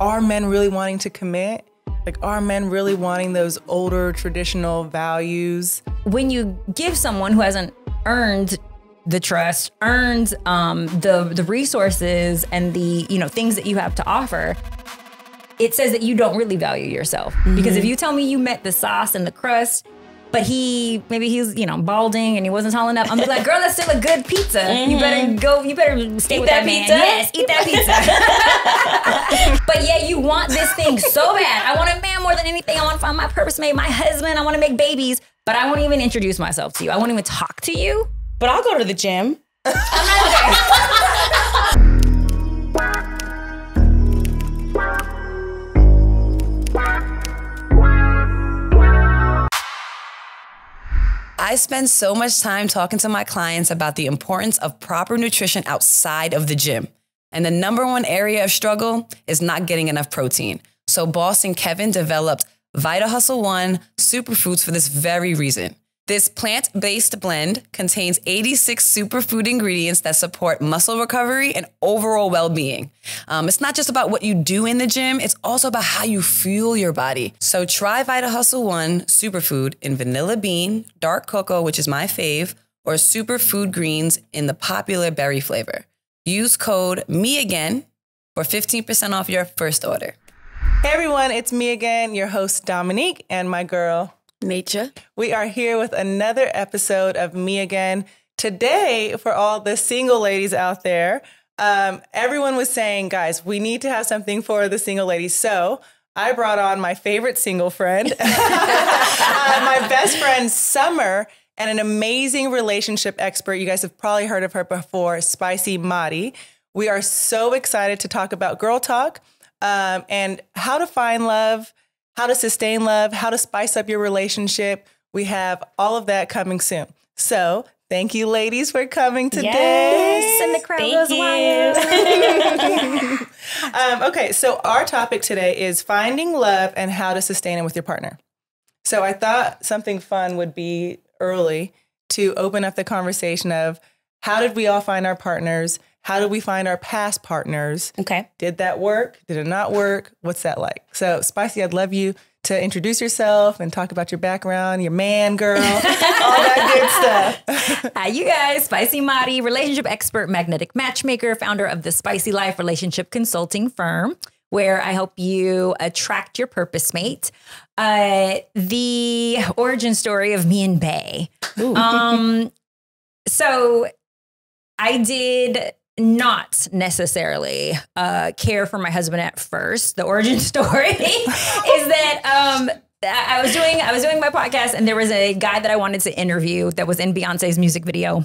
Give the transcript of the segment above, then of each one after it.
are men really wanting to commit? Like, are men really wanting those older traditional values? When you give someone who hasn't earned the trust, earned um, the the resources and the you know things that you have to offer, it says that you don't really value yourself. Mm-hmm. Because if you tell me you met the sauce and the crust but he maybe he's you know balding and he wasn't tall enough. I'm like, girl, that's still a good pizza. Mm-hmm. You better go. You better stay eat with that, that man. Yes, eat that pizza. but yeah, you want this thing so bad. I want a man more than anything. I want to find my purpose mate, my husband. I want to make babies. But I won't even introduce myself to you. I won't even talk to you. But I'll go to the gym. I spend so much time talking to my clients about the importance of proper nutrition outside of the gym. And the number one area of struggle is not getting enough protein. So, Boss and Kevin developed Vita Hustle One superfoods for this very reason. This plant based blend contains 86 superfood ingredients that support muscle recovery and overall well being. Um, it's not just about what you do in the gym, it's also about how you fuel your body. So try Vita Hustle One superfood in vanilla bean, dark cocoa, which is my fave, or superfood greens in the popular berry flavor. Use code ME AGAIN for 15% off your first order. Hey everyone, it's me again, your host Dominique, and my girl Nature. We are here with another episode of Me Again. Today, for all the single ladies out there, um, everyone was saying, guys, we need to have something for the single ladies. So I brought on my favorite single friend, uh, my best friend, Summer, and an amazing relationship expert. You guys have probably heard of her before, Spicy Mari. We are so excited to talk about girl talk um, and how to find love how to sustain love, how to spice up your relationship. We have all of that coming soon. So thank you, ladies, for coming today. Yes, and the crowd thank goes wild. um, okay, so our topic today is finding love and how to sustain it with your partner. So I thought something fun would be early to open up the conversation of how did we all find our partners? How do we find our past partners? Okay. Did that work? Did it not work? What's that like? So, Spicy, I'd love you to introduce yourself and talk about your background, your man, girl, all that good stuff. Hi, you guys. Spicy Mari, relationship expert, magnetic matchmaker, founder of the Spicy Life relationship consulting firm, where I help you attract your purpose mate. Uh, the origin story of me and Bay. Um, so I did not necessarily uh, care for my husband at first. The origin story is that um, I was doing I was doing my podcast and there was a guy that I wanted to interview that was in Beyonce's music video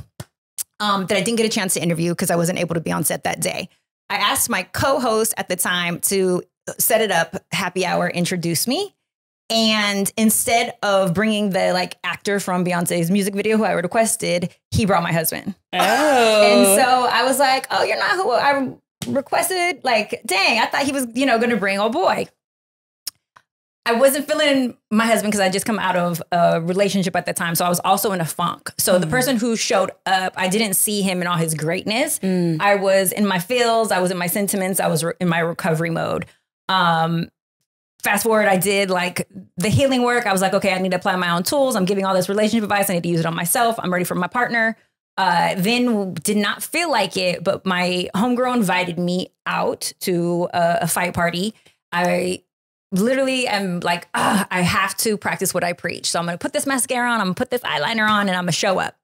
um, that I didn't get a chance to interview because I wasn't able to be on set that day. I asked my co-host at the time to set it up, happy hour, introduce me. And instead of bringing the like actor from Beyonce's music video who I requested, he brought my husband. Oh. And so I was like, oh, you're not who I requested? Like, dang, I thought he was, you know, going to bring oh boy. I wasn't feeling my husband because I just come out of a relationship at the time. So I was also in a funk. So mm. the person who showed up, I didn't see him in all his greatness. Mm. I was in my feels, I was in my sentiments, I was in my recovery mode. Um, fast forward, I did like the healing work. I was like, okay, I need to apply my own tools. I'm giving all this relationship advice. I need to use it on myself. I'm ready for my partner. Uh, then did not feel like it, but my homegirl invited me out to a, a fight party. I literally am like, I have to practice what I preach. So I'm going to put this mascara on, I'm going to put this eyeliner on, and I'm going to show up.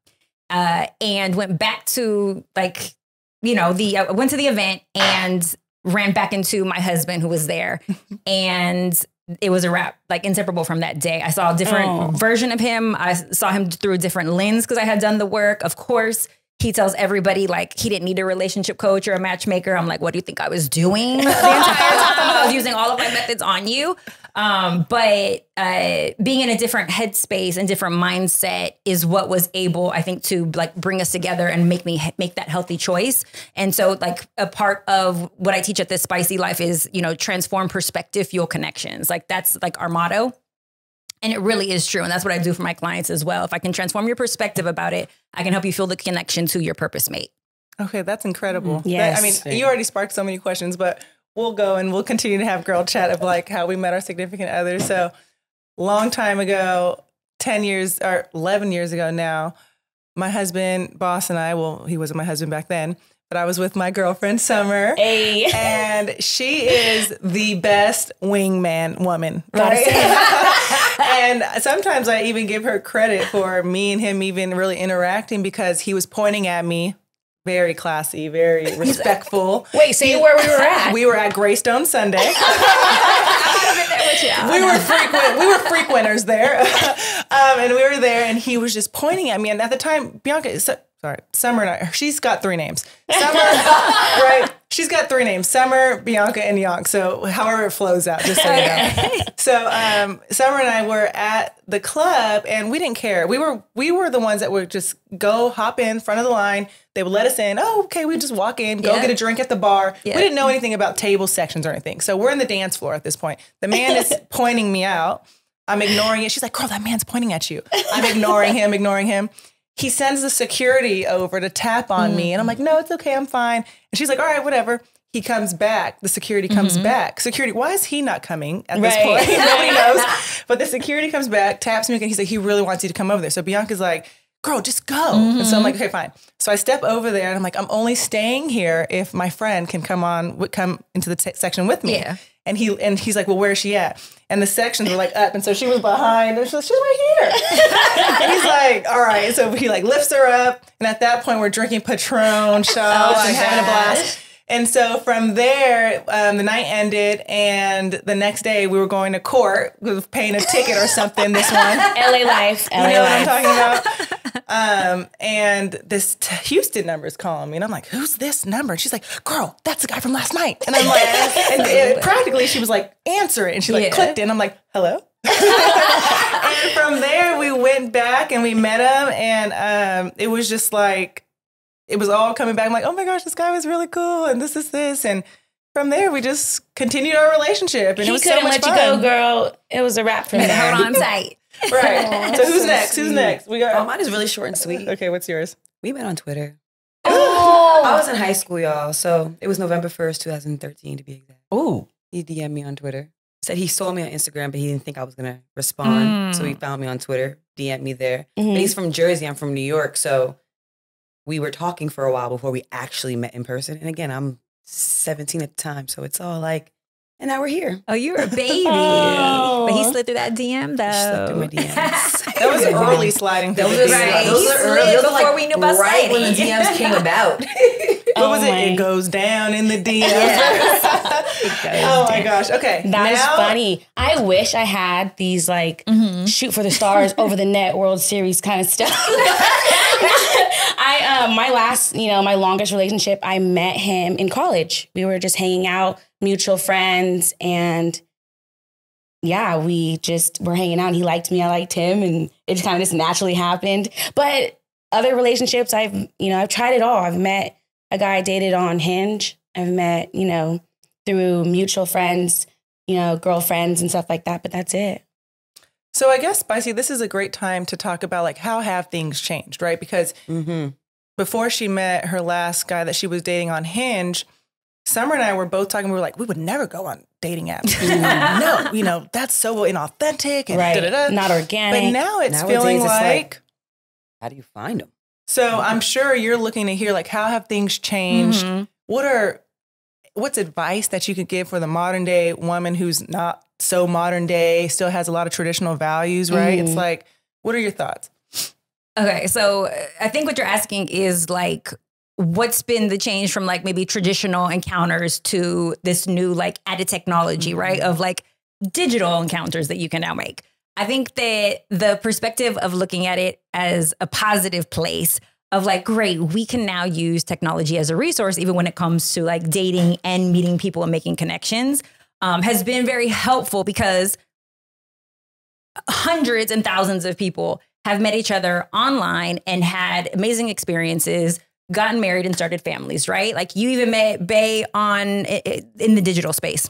Uh, and went back to like, you know, the I went to the event and ran back into my husband who was there. And it was a wrap like inseparable from that day. I saw a different oh. version of him. I saw him through a different lens because i had done the work of course he tells everybody like he didn't need a relationship coach or a matchmaker. I'm like, what do you think I was doing the entire time? I was using all of my methods on you. Um, but uh, being in a different headspace and different mindset is what was able, I think, to like bring us together and make me make that healthy choice. And so, like a part of what I teach at this Spicy Life is, you know, transform perspective, fuel connections. Like that's like our motto. And it really is true. And that's what I do for my clients as well. If I can transform your perspective about it, I can help you feel the connection to your purpose mate. Okay, that's incredible. Yes. That, I mean, you already sparked so many questions, but we'll go and we'll continue to have girl chat of like how we met our significant others. So long time ago, 10 years or 11 years ago now, my husband, boss, and I, well, he wasn't my husband back then, but I was with my girlfriend, Summer. Hey. And she is the best wingman woman, right? and sometimes I even give her credit for me and him even really interacting because he was pointing at me very classy, very respectful. Wait, say where we were at. We were at Greystone Sunday. we were frequent. We were frequenters there, um, and we were there. And he was just pointing at me. And at the time, Bianca, so, sorry, Summer and I. She's got three names. Summer, right? She's got three names: Summer, Bianca, and Yonk. So however it flows out, just so you know. So um, Summer and I were at the club, and we didn't care. We were we were the ones that would just go hop in front of the line. They would let us in. Oh, okay. We just walk in, go Yeah. get a drink at the bar. Yeah. We didn't know anything about table sections or anything. So we're in the dance floor at this point. The man is pointing me out. I'm ignoring it. She's like, girl, that man's pointing at you. I'm ignoring him, ignoring him. He sends the security over to tap on me. And I'm like, no, it's okay. I'm fine. And she's like, all right, whatever. He comes back. The security comes mm-hmm. back. Security, why is he not coming at this point? Nobody knows. But the security comes back, taps me again. He's like, he really wants you to come over there. So Bianca's like, girl, just go. And so I'm mm-hmm. like, okay, fine. So I step over there and I'm like, I'm only staying here if my friend can come on, come into the section with me. Yeah. And he and he's like, well, where's she at? And the sections were like up, and so she was behind, and she's like, she's right here. and he's like, all right. So he like lifts her up, and at that point, we're drinking Patron oh, shots my and having a blast. And so from there, um, the night ended, and the next day we were going to court with paying a ticket or something. This one, LA life. LA you know what I'm talking about? Um, and this t- Houston number is calling me, and I'm like, "Who's this number?" And she's like, "Girl, that's the guy from last night." And I'm like, and, and practically, she was like, "Answer it," and she like Yeah. clicked it, and I'm like, "Hello." and from there, we went back and we met him, and um, it was just like it was all coming back. I'm like, "Oh my gosh, this guy was really cool," and this is this, and from there, we just continued our relationship, and it He was couldn't much let you go, girl. It was a wrap from there. Hold on tight. Right. so who's next? Who's next? We got. Oh, mine is really short and sweet. Okay, what's yours? We met on Twitter. Oh. I was in high school, y'all. So it was November 1st, 2013 to be exact. Ooh. He DM'd me on Twitter. Said he saw me on Instagram, but he didn't think I was gonna respond. So he found me on Twitter, DM'd me there. But Mhm. he's from Jersey, I'm from New York. So we were talking for a while before we actually met in person. And again, I'm 17 at the time. So it's all like, and now we're here. Oh, you were a baby. Oh. But he slid through that DM though. Slept through my DMs. That was early sliding. through Those the are, DMs. Right. those He are early. Those are before like we knew about right when the. DMs came about. What was Oh it? my- It goes down in the DMs. Yes. oh my gosh. Okay. That is now- funny. I wish I had these like shoot for the stars over the net World Series kind of stuff. I um my last, you know, my longest relationship, I met him in college. We were just hanging out, mutual friends, and yeah, we just were hanging out. And he liked me, I liked him, and it just kind of just naturally happened. But other relationships, I've you know, I've tried it all. I've met a guy I dated on Hinge. I've met, you know, through mutual friends, you know, girlfriends and stuff like that. But that's it. So I guess, Spicy, this is a great time to talk about like how have things changed, right? Because mm-hmm. before she met her last guy that she was dating on Hinge, Summer and I were both talking. We were like, we would never go on dating apps. no, you know, that's so inauthentic and Right. Not organic. But now it's Nowadays, feeling it's like, like- How do you find them? So I'm sure you're looking to hear like how have things changed? Mhm. What are what's advice that you could give for the modern day woman who's not so modern day, still has a lot of traditional values, right? It's Mhm. like, what are your thoughts? Okay, so uh, I think what you're asking is like, what's been the change from like maybe traditional encounters to this new like added technology, right? Of like digital encounters that you can now make. I think that the perspective of looking at it as a positive place of like, great, we can now use technology as a resource, even when it comes to like dating and meeting people and making connections, um, has been very helpful because hundreds and thousands of people have met each other online and had amazing experiences, gotten married and started families, right? Like you even met Bay on in the digital space.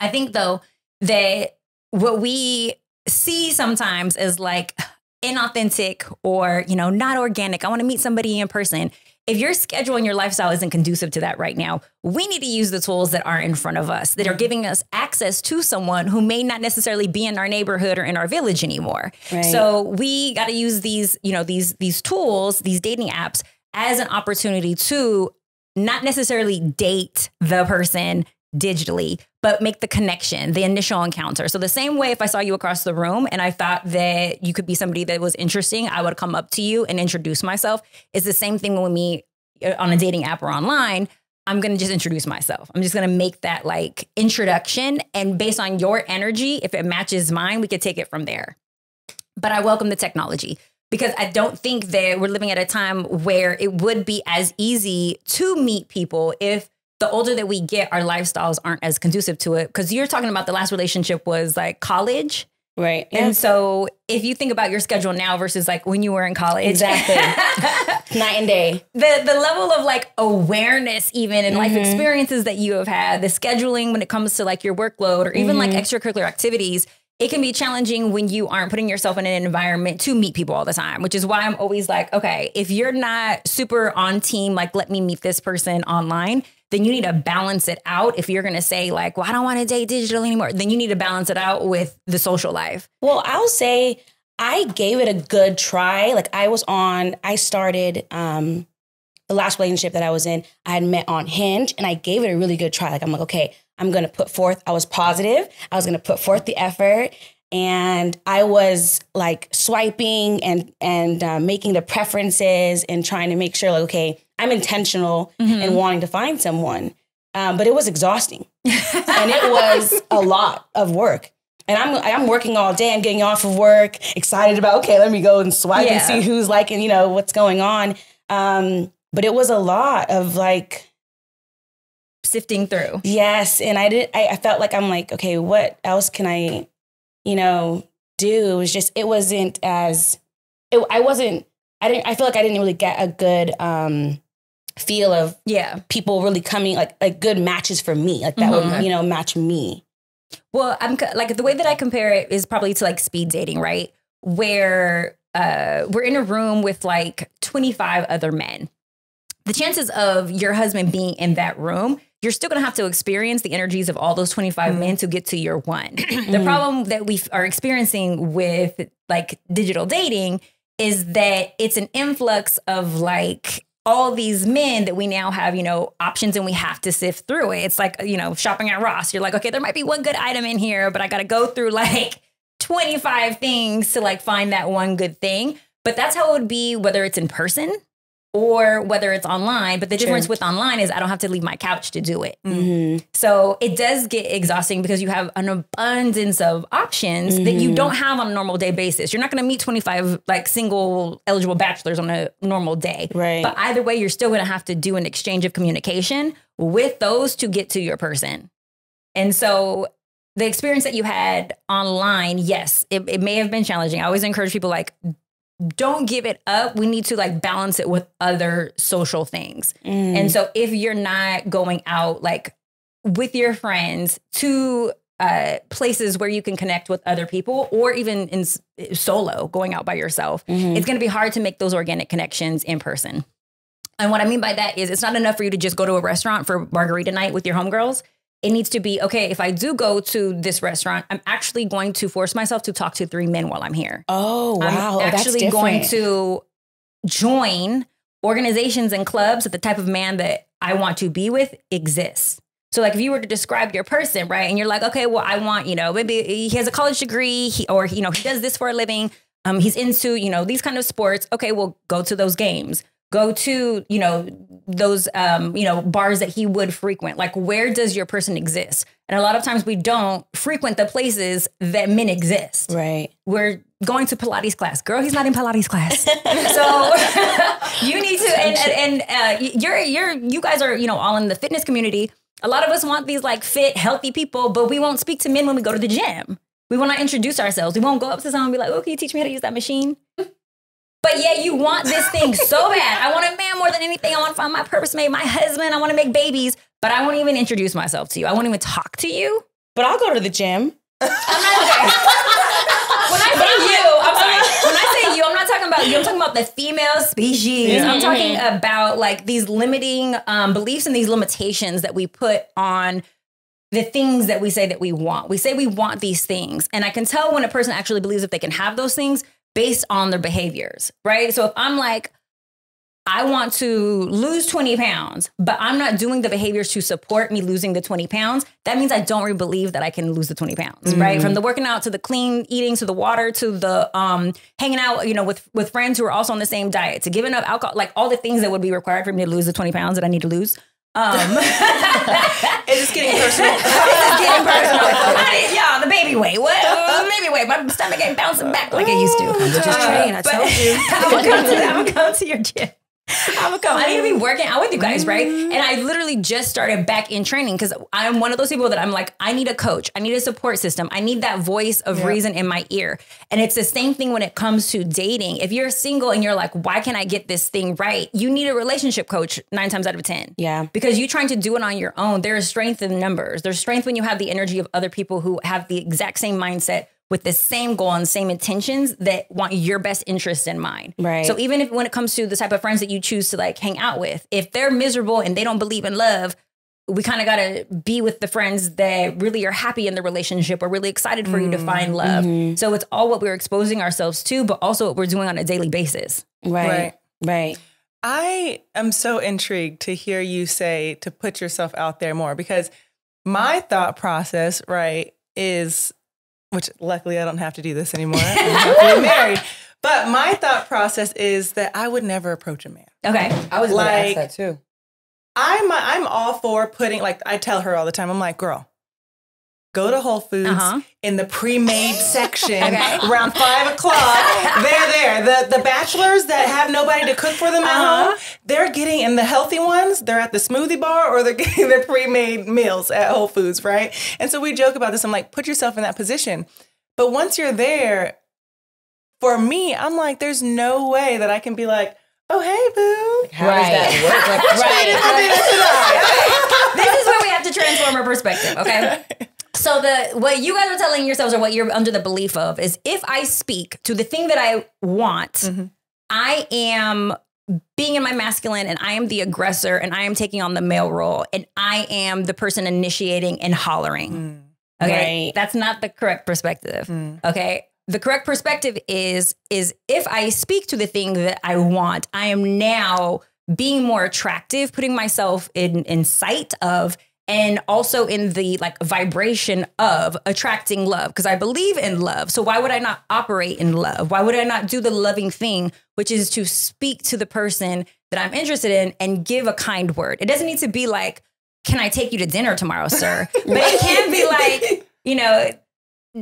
I think though that what we see sometimes is like inauthentic or, you know, not organic. I want to meet somebody in person if your schedule and your lifestyle isn't conducive to that right now, we need to use the tools that are in front of us that are mm-hmm. giving us access to someone who may not necessarily be in our neighborhood or in our village anymore. Right. So we got to use these, you know, these these tools, these dating apps as an opportunity to not necessarily date the person digitally, but make the connection, the initial encounter. So the same way if I saw you across the room and I thought that you could be somebody that was interesting, I would come up to you and introduce myself. It's the same thing when we uh, on a dating app or online. I'm going to just introduce myself. I'm just going to make that like introduction and based on your energy, if it matches mine, we could take it from there. But I welcome the technology because I don't think that we're living at a time where it would be as easy to meet people if the older that we get, our lifestyles aren't as conducive to it. Because you're talking about the last relationship was like college. Right. And so if you think about your schedule now versus like when you were in college. Exactly. Night and day. the the level of like awareness even and life mm-hmm. experiences that you have had, the scheduling when it comes to like your workload or even like mm-hmm. extracurricular activities, it can be challenging when you aren't putting yourself in an environment to meet people all the time, which is why I'm always like, okay, if you're not super on team, like let me meet this person online, then you need to balance it out. If you're gonna say like, well, I don't want to date digital anymore, then you need to balance it out with the social life. Well, I'll say I gave it a good try. Like I was on, I started um the last relationship that I was in, I had met on Hinge and I gave it a really good try. Like I'm like, okay, I'm gonna put forth, I was positive, I was gonna put forth the effort. And I was like swiping and and uh, making the preferences and trying to make sure like okay I'm intentional in wanting to find someone, um, but it was exhausting and it was a lot of work. And I'm I'm working all day. I'm getting off of work, excited about okay, let me go and swipe Yeah. and see who's liking, you know, what's going on. Um, but it was a lot of like Sifting through. yes, and I did. I, I felt like I'm like okay, what else can I, you know, do? It was just it wasn't as it, I wasn't. I didn't. I feel like I didn't really get a good um, feel of Yeah. people really coming like like good matches for me, like that Mhm. would you know match me. Well, I'm like the way that I compare it is probably to like speed dating, right? Where uh, we're in a room with like 25 other men. The chances of your husband being in that room, you're still gonna have to experience the energies of all those 25 men to get to your one. the problem that we are experiencing with like digital dating is that it's an influx of like all these men that we now have, you know, options and we have to sift through it. It's like, you know, shopping at Ross. You're like, okay, there might be one good item in here, but I got to go through like 25 things to like find that one good thing. But that's how it would be whether it's in person or whether it's online. But the difference with online is I don't have to leave my couch to do it. Mm-hmm. So it does get exhausting because you have an abundance of options that you don't have on a normal day basis. You're not going to meet 25 like single eligible bachelors on a normal day. Right. But either way, you're still going to have to do an exchange of communication with those to get to your person. And so the experience that you had online, yes, it, it may have been challenging. I always encourage people like, don't give it up. We need to like balance it with other social things. Mm. And so if you're not going out like with your friends to uh, places where you can connect with other people or even in solo going out by yourself, Mhm. it's going to be hard to make those organic connections in person. And what I mean by that is it's not enough for you to just go to a restaurant for margarita night with your homegirls. It needs to be okay, if I do go to this restaurant, I'm actually going to force myself to talk to three men while I'm here. Oh wow, I'm that's actually going to join organizations and clubs that the type of man that I want to be with exists. So, like, if you were to describe your person, right, and you're like, okay, well, I want, you know, maybe he has a college degree, he, or you know, he does this for a living. Um, he's into, you know, these kind of sports. Okay, well, go to those games. Go to, you know, those, um, you know, bars that he would frequent. Like, where does your person exist? And a lot of times we don't frequent the places that men exist right. we're going to Pilates class. Girl, he's not in Pilates class. so you need to, and, and, and uh, you're, you're, you guys are, you know, all in the fitness community. A lot of us want these like fit, healthy people, but we won't speak to men when we go to the gym. We will not introduce ourselves. We won't go up to someone and be like, oh, can you teach me how to use that machine? But yet you want this thing so bad. I want a man more than anything. I want to find my purpose mate, my husband. I want to make babies, but I won't even introduce myself to you. I won't even talk to you. But I'll go to the gym. I'm not okay. when I say you, I'm sorry. When I say you, I'm not talking about you. I'm talking about the female species. Yeah. I'm talking about like these limiting um, beliefs and these limitations that we put on the things that we say that we want. We say we want these things, and I can tell when a person actually believes that they can have those things based on their behaviors, right? So if I'm like, I want to lose 20 pounds, but I'm not doing the behaviors to support me losing the 20 pounds. That means I don't really believe that I can lose the 20 pounds, right? From the working out to the clean eating to the water to the um, hanging out, you know, with with friends who are also on the same diet to giving up alcohol, like all the things that would be required for me to lose the 20 pounds that I need to lose. Um, It's just getting personal. it's getting personal. Yeah, the baby weight. What? Uh, baby weight. My stomach ain't bouncing back like it used to. Just train, I told you. I'm gonna come to, I'm gonna come to your gym. I'm gonna come. I need to um, be working out with you guys, right? And I mm. literally just started back in training because I'm one of those people that I'm like, I need a coach, I need a support system, I need that voice of reason in my ear. And it's the same thing when it comes to dating. If you're single and you're like, why can't I get this thing right? You need a relationship coach nine times out of ten. Yeah. Because you're trying to do it on your own. There is strength in numbers. There's strength when you have the energy of other people who have the exact same mindset with the same goal and same intentions that want your best interest in mind. Right. So even if when it comes to the type of friends that you choose to like hang out with, if they're miserable and they don't believe in love, we kind of got to be with the friends that really are happy in the relationship or really excited for you to find mm, love. Mm-hmm. So it's all what we're exposing ourselves to, but also what we're doing on a daily basis. Right. Right. Right. I am so intrigued to hear you say to put yourself out there more because my thought process, right, is which luckily I don't have to do this anymore. I'm married. But my thought process is that I would never approach a man. Okay. I was gonna ask like that that too. I'm I'm all for putting like I tell her all the time. I'm like, girl, go to Whole Foods Uh-huh. in the pre-made section Okay. around five o'clock. they're there. The the bachelors that have nobody to cook for them at Uh-huh. home, they're getting in the healthy ones. They're at the smoothie bar or they're getting their pre-made meals at Whole Foods, right? And so we joke about this. I'm like, put yourself in that position. But once you're there, for me, I'm like, there's no way that I can be like, oh hey boo. How does that work? Like, Right. this is where we have to transform our perspective, okay? So the what you guys are telling yourselves or what you're under the belief of is if I speak to the thing that I want, Mhm. I am being in my masculine and I am the aggressor and I am taking on the male role and I am the person initiating and hollering. Okay. Right. That's not the correct perspective. Mm. Okay. The correct perspective is is if I speak to the thing that I want, I am now being more attractive, putting myself in in sight of and also in the like vibration of attracting love because I believe in love. So why would I not operate in love? Why would I not do the loving thing, which is to speak to the person that I'm interested in and give a kind word. It doesn't need to be like, "Can I take you to dinner tomorrow, sir?" but it can be like, you know,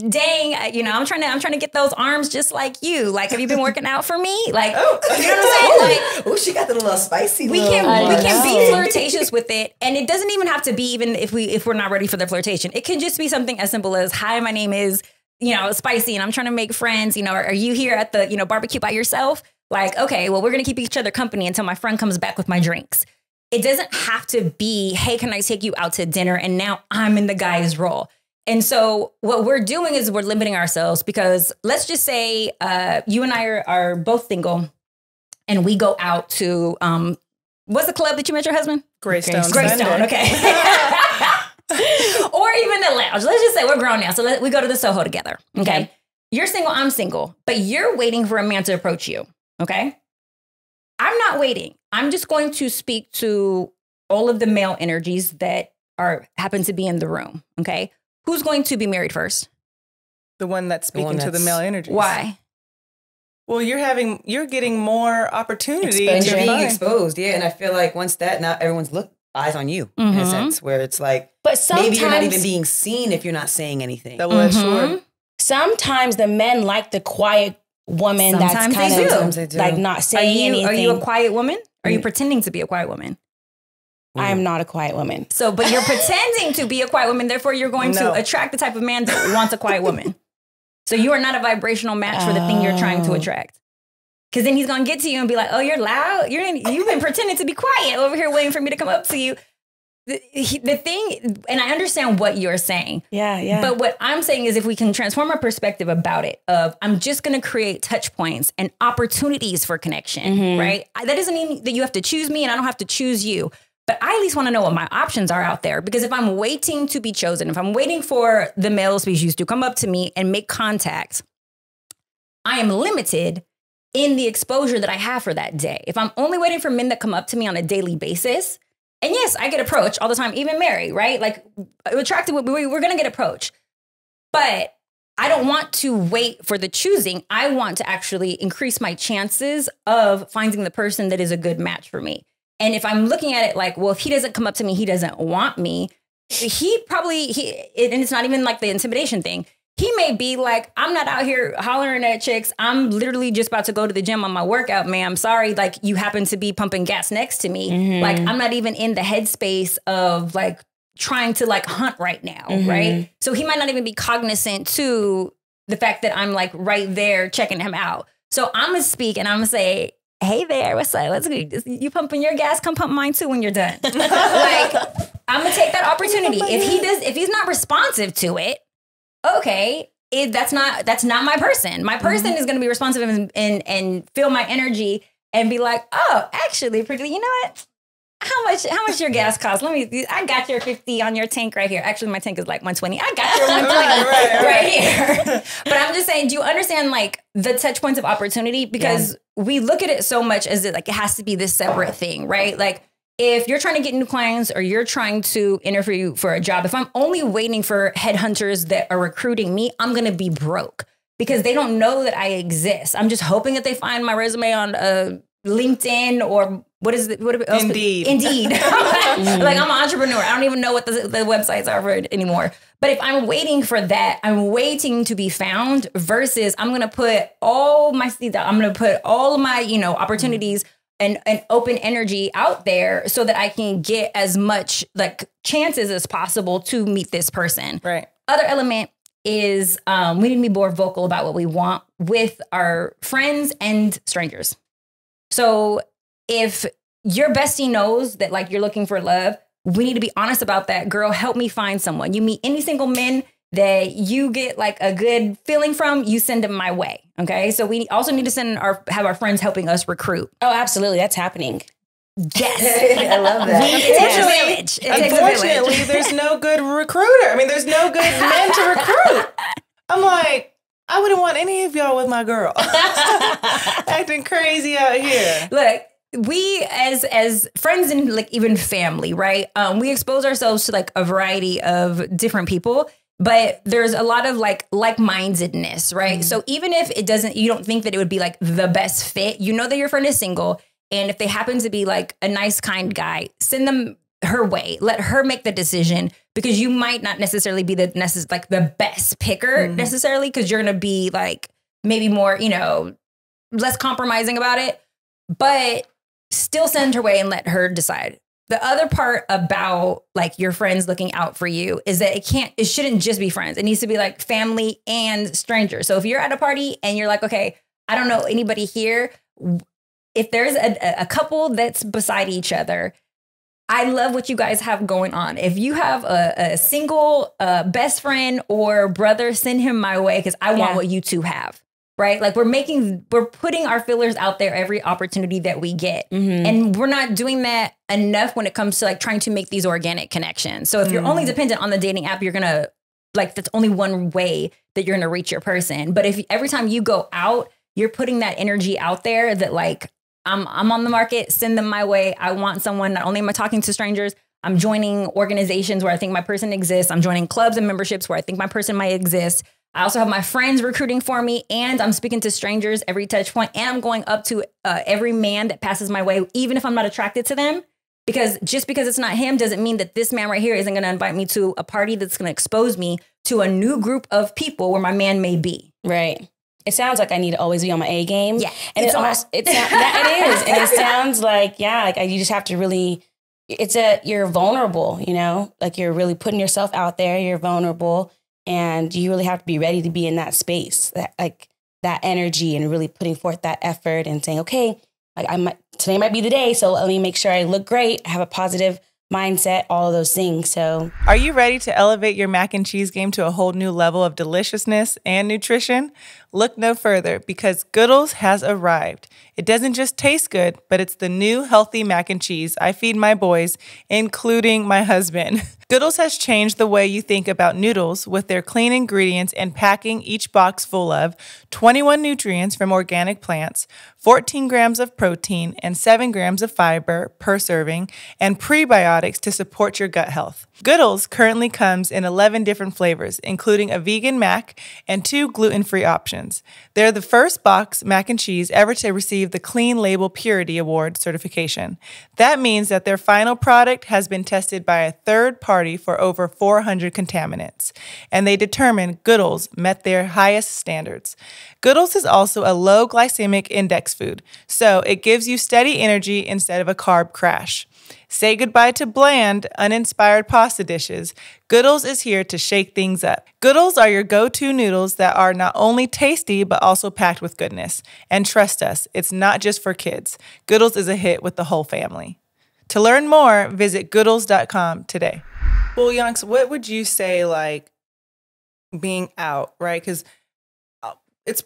dang, you know, I'm trying to I'm trying to get those arms just like you. Like, have you been working out for me? Like, oh, you know what I'm saying? Like, oh, she got the little spicy. we little can we one. can be flirtatious with it and it doesn't even have to be even if we if we're not ready for the flirtation it can just be something as simple as hi my name is you know spicy and i'm trying to make friends you know are, are you here at the you know barbecue by yourself like okay well we're gonna keep each other company until my friend comes back with my drinks it doesn't have to be hey can i take you out to dinner and now i'm in the guy's role and so what we're doing is we're limiting ourselves because let's just say uh, you and i are, are both single and we go out to um, what's the club that you met your husband? Greystone. Greystone, Sunday. okay. or even the lounge. Let's just say we're grown now, so let, we go to the Soho together. Okay? Okay. you're single, I'm single, but you're waiting for a man to approach you. Okay, I'm not waiting. I'm just going to speak to all of the male energies that are happen to be in the room. Okay, who's going to be married first? The one that's speaking one to the male energy. Why? Well, you're having you're getting more opportunity and you're being find- exposed. Yeah, and I feel like once that, now everyone's look eyes on you in a Mhm. sense, where it's like But sometimes, maybe you're not even being seen if you're not saying anything. double-edged Mhm. sword. sometimes the men like the quiet woman Sometimes that's they kind do. of do. like not Are saying you anything. are you a quiet woman? Are you Mm. pretending to be a quiet woman? I am not a quiet woman. So, but you're pretending to be a quiet woman. Therefore, you're going No. to attract the type of man that wants a quiet woman. So you are not a vibrational match for the thing you're trying to Oh. attract. Because then he's going to get to you and be like, "Oh, you're loud. You're in, you've been pretending to be quiet over here, waiting for me to come up to you." the, he- the thing, and I understand what you're saying, Yeah, yeah. but what I'm saying is if we can transform our perspective about it of I'm just going to create touch points and opportunities for connection, Mhm. right? I- That doesn't mean that you have to choose me and I don't have to choose you. But I at least want to know what my options are out there because if I'm waiting to be chosen, if I'm waiting for the male species to come up to me and make contact, I am limited in the exposure that I have for that day. If I'm only waiting for men that come up to me on a daily basis, and yes, I get approached all the time, even Mary, right? Like attracted, we- we're gonna get approached. But I don't want to wait for the choosing. I want to actually increase my chances of finding the person that is a good match for me. And if I'm looking at it like, well, if he doesn't come up to me, he doesn't want me. He probably he and it's not even like the intimidation thing. He may be like, I'm not out here hollering at chicks. I'm literally just about to go to the gym on my workout, ma'am. Sorry, like you happen to be pumping gas next to me. Mhm. Like I'm not even in the headspace of like trying to like hunt right now, Mhm. right? So he might not even be cognizant to the fact that I'm like right there checking him out. So I'm gonna speak and I'm gonna say, "Hey there, what's up? Let's go. You pumping your gas? Come pump mine too when you're done." like I'm gonna take that opportunity. If he does, if he's not responsive to it, okay, it, that's not that's not my person. My mm-hmm. person is gonna be responsive and, and and feel my energy and be like, "Oh, actually, pretty. You know what?" How much? How much your gas cost? Let me. I got your fifty on your tank right here. Actually, my tank is like one twenty. I got your one twenty Right, right, right, right. here. but I'm just saying. Do you understand like the touch points of opportunity? Because we look at it so much as it like it has to be this separate thing, right? Like if you're trying to get new clients or you're trying to interview for a job, if I'm only waiting for headhunters that are recruiting me, I'm gonna be broke because they don't know that I exist. I'm just hoping that they find my resume on uh, LinkedIn or what is it? What else? Indeed. Indeed. like I'm an entrepreneur. I don't even know what the, the websites are for it anymore. But if I'm waiting for that, I'm waiting to be found versus I'm gonna put all my seeds out. I'm gonna put all my, you know, opportunities and, and open energy out there so that I can get as much like chances as possible to meet this person Right. other element is um, we need to be more vocal about what we want with our friends and strangers. So if your bestie knows that like you're looking for love, we need to be honest about that. Girl, help me find someone. You meet any single men that you get like a good feeling from, you send them my way. Okay. So we also need to send our have our friends helping us recruit. oh, absolutely. That's happening. Yes. I love that. takes a village. It takes a Unfortunately, there's no good recruiter. I mean, there's no good men to recruit. I'm like, I wouldn't want any of y'all with my girl. Acting crazy out here. look we as as friends and like even family right um we expose ourselves to like a variety of different people but there's a lot of like like-mindedness right so even if it doesn't you don't think that it would be like the best fit you know that your friend is single and if they happen to be like a nice kind guy send them her way let her make the decision because you might not necessarily be the necess- like the best picker Mhm. necessarily because you're gonna be like maybe more you know less compromising about it but still send her way and let her decide. The other part about like your friends looking out for you is that it can't, it shouldn't just be friends. It needs to be like family and strangers. So if you're at a party and you're like, okay, I don't know anybody here, if there's a, a couple that's beside each other, I love what you guys have going on. If you have a, a single uh, best friend or brother, send him my way because I want what you two have. Right? Like we're making, we're putting our fillers out there every opportunity that we get. Mhm. And we're not doing that enough when it comes to like trying to make these organic connections. So if you're only Mhm. dependent on the dating app, you're gonna like that's only one way that you're gonna reach your person. But if every time you go out, you're putting that energy out there that like I'm I'm on the market, send them my way. I want someone. Not only am I talking to strangers, I'm joining organizations where I think my person exists. I'm joining clubs and memberships where I think my person might exist. I also have my friends recruiting for me, and I'm speaking to strangers every touch point, and I'm going up to uh, every man that passes my way, even if I'm not attracted to them. Because just because it's not him doesn't mean that this man right here isn't going to invite me to a party that's going to expose me to a new group of people where my man may be. Right. It sounds like I need to always be on my A game. Yeah, and it's it almost it, sound, that, it is, and it sounds like yeah, like I, you just have to really. It's a you're vulnerable, you know, like you're really putting yourself out there. You're vulnerable, and you really have to be ready to be in that space, that like that energy, and really putting forth that effort and saying, okay, like I might today might be the day, so let me make sure I look great, I have a positive mindset, all of those things. So, Are you ready to elevate your mac and cheese game to a whole new level of deliciousness and nutrition? Look no further because Goodles has arrived. It doesn't just taste good, but it's the new healthy mac and cheese I feed my boys, including my husband. Goodles has changed the way you think about noodles with their clean ingredients and packing each box full of 21 nutrients from organic plants, 14 grams of protein, and 7 grams of fiber per serving, and prebiotics to support your gut health. Goodles currently comes in 11 different flavors, including a vegan mac and two gluten free options. They're the first box mac and cheese ever to receive the Clean Label Purity Award certification. That means that their final product has been tested by a third party for over 400 contaminants, and they determined Goodles met their highest standards. Goodles is also a low glycemic index food, so it gives you steady energy instead of a carb crash. Say goodbye to bland, uninspired pasta dishes. Goodles is here to shake things up. Goodles are your go to noodles that are not only tasty, but also packed with goodness. And trust us, it's not just for kids. Goodles is a hit with the whole family. To learn more, visit goodles.com today. Well, Yonks, what would you say, like, being out, right? Because uh, it's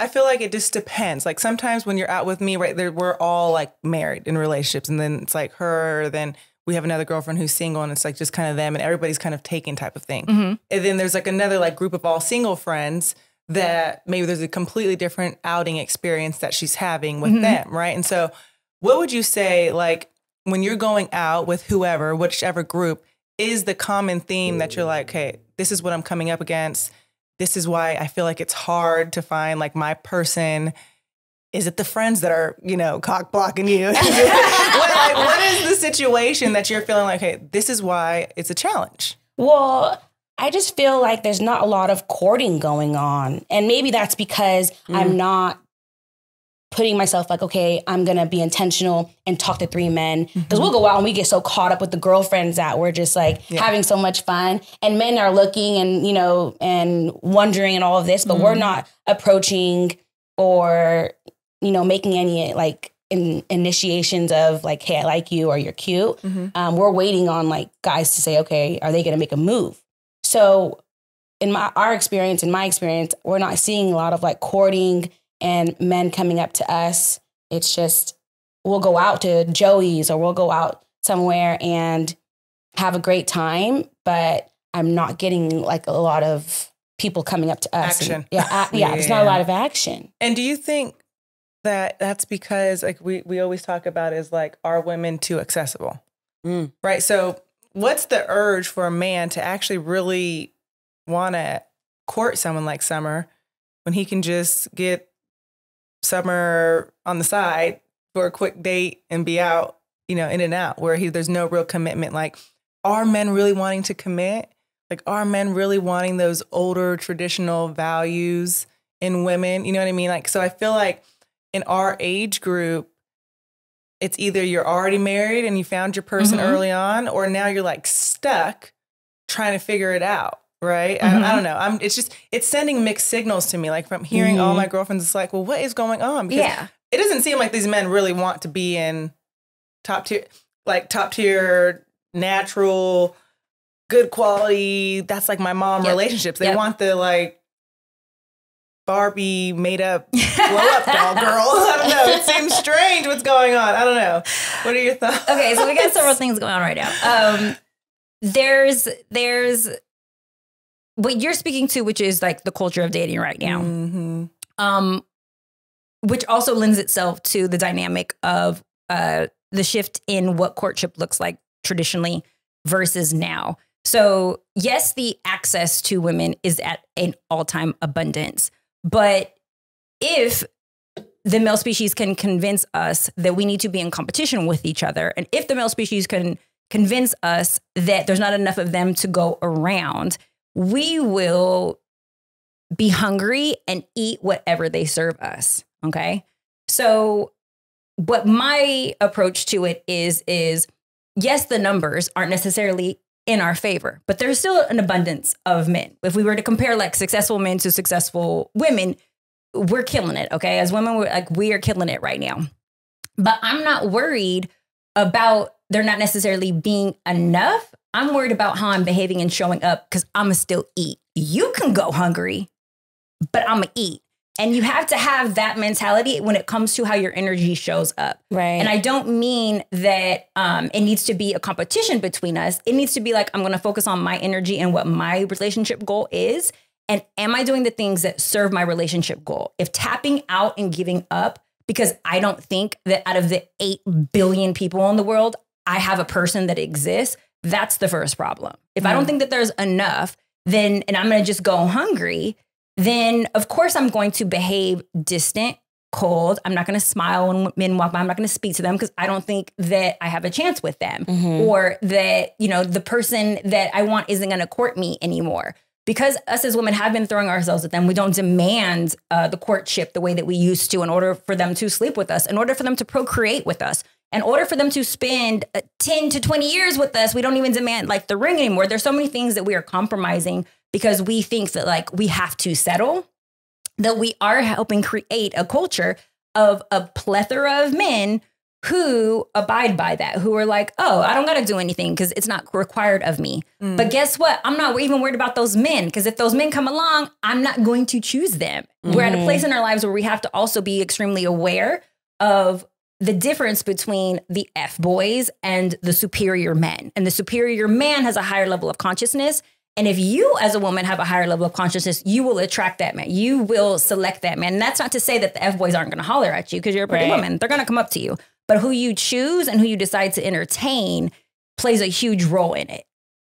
I feel like it just depends. Like sometimes when you're out with me, right there, we're all like married in relationships, and then it's like her, then we have another girlfriend who's single, and it's like just kind of them, and everybody's kind of taken type of thing. Mhm. And then there's like another like group of all single friends that maybe there's a completely different outing experience that she's having with Mhm. them, right? And so, what would you say, like when you're going out with whoever, whichever group, is the common theme that you're like, okay, this is what I'm coming up against this is why I feel like it's hard to find like my person. Is it the friends that are, you know, cock blocking you? what, like, what is the situation that you're feeling like, hey, this is why it's a challenge? well, I just feel like there's not a lot of courting going on. And maybe that's because Mm. I'm not putting myself like, okay, I'm gonna be intentional and talk to three men. Because Mm-hmm. we'll go out and we get so caught up with the girlfriends that we're just like Yeah. having so much fun. And men are looking and, you know, and wondering and all of this, but we're Mhm. not approaching or, you know, making any like in, initiations of like, hey, I like you or you're cute Mhm. um, we're waiting on like guys to say, okay, are they going to make a move? So, in my our experience, in my experience, we're not seeing a lot of like courting and men coming up to us. It's just we'll go out to Joey's or we'll go out somewhere and have a great time, but I'm not getting like a lot of people coming up to us. and- Action. yeah, a- yeah, there's not a lot of action. And do you think that that's because like we we always talk about is like are women too accessible? Mm. Right? So what's the urge for a man to actually really want to court someone like Summer when he can just get Summer on the side for a quick date and be out, you know, in and out where he there's no real commitment like are men really wanting to commit? Like are men really wanting those older traditional values in women? You know what I mean? Like so I feel like in our age group it's either you're already married and you found your person Mhm. early on or now you're like stuck trying to figure it out right I, I Mhm. don't know i'm it's just it's sending mixed signals to me like from hearing all Mhm. my girlfriends it's like well what is going on because Yeah. it doesn't seem like these men really want to be in top tier like top tier natural good quality that's like my mom Yep. relationships they Yep. want the like barbie made up blow up doll girl i don't know it seems strange what's going on i don't know what are your thoughts okay, so we got several things going on right now. Um, there's there's what you're speaking to, which is like the culture of dating right now. Mhm. um, which also lends itself to the dynamic of uh, the shift in what courtship looks like traditionally versus now. So, yes, the access to women is at an all time abundance. But if the male species can convince us that we need to be in competition with each other, and if the male species can convince us that there's not enough of them to go around, we will be hungry and eat whatever they serve us. Okay. So, what my approach to it is, is yes, the numbers aren't necessarily in our favor, but there's still an abundance of men. If we were to compare like successful men to successful women, we're killing it. Okay. As women, we're like, we are killing it right now. But I'm not worried about there not necessarily being enough. I'm worried about how I'm behaving and showing up because I'm gonna still eat. You can go hungry, but I'm gonna eat. And you have to have that mentality when it comes to how your energy shows up. Right. And I don't mean that um, it needs to be a competition between us. It needs to be like, I'm going to focus on my energy and what my relationship goal is. And am I doing the things that serve my relationship goal? If tapping out and giving up, because I don't think that out of the 8 billion people in the world, I have a person that exists, that's the first problem. If I don't think that there's enough, then, and I'm going to just go hungry, then of course I'm going to behave distant, cold. I'm not going to smile when men walk by. I'm not going to speak to them because I don't think that I have a chance with them mm-hmm. or that, you know, the person that I want isn't going to court me anymore. Because us as women have been throwing ourselves at them, we don't demand uh, the courtship the way that we used to in order for them to sleep with us, in order for them to procreate with us, in order for them to spend uh, 10 to 20 years with us. We don't even demand like the ring anymore. There's so many things that we are compromising because we think that like we have to settle that we are helping create a culture of a plethora of men who abide by that, who are like, oh, I don't got to do anything because it's not required of me. Mm. But guess what? I'm not even worried about those men because if those men come along, I'm not going to choose them. We're at a place mm-hmm. in our lives where we have to also be extremely aware of the difference between the F boys and the superior men. And the superior man has a higher level of consciousness. And if you, as a woman, have a higher level of consciousness, you will attract that man. You will select that man. And that's not to say that the F boys aren't going to holler at you because you're a pretty Right. woman. They're going to come up to you. But who you choose and who you decide to entertain plays a huge role in it.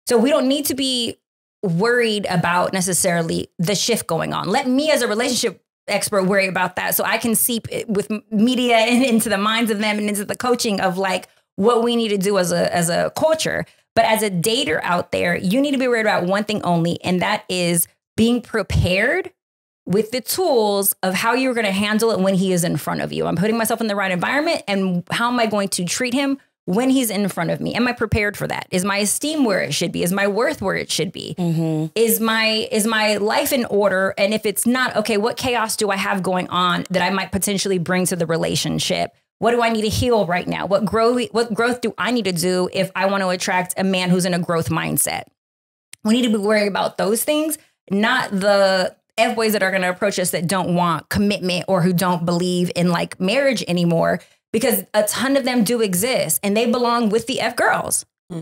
So we don't need to be worried about necessarily the shift going on. Let me, as a relationship expert, worry about that so I can seep it with media and into the minds of them and into the coaching of like what we need to do as a as a culture. But as a dater out there, you need to be worried about one thing only, and that is being prepared with the tools of how you're going to handle it when he is in front of you. I'm putting myself in the right environment, and how am I going to treat him when he's in front of me? Am I prepared for that? Is my esteem where it should be? Is my worth where it should be? Mm-hmm. Is my is my life in order? And if it's not, okay, what chaos do I have going on that I might potentially bring to the relationship? What do I need to heal right now? What grow what growth do I need to do if I want to attract a man who's in a growth mindset? We need to be worried about those things, not the F boys that are going to approach us that don't want commitment or who don't believe in like marriage anymore, because a ton of them do exist and they belong with the F girls. Hmm.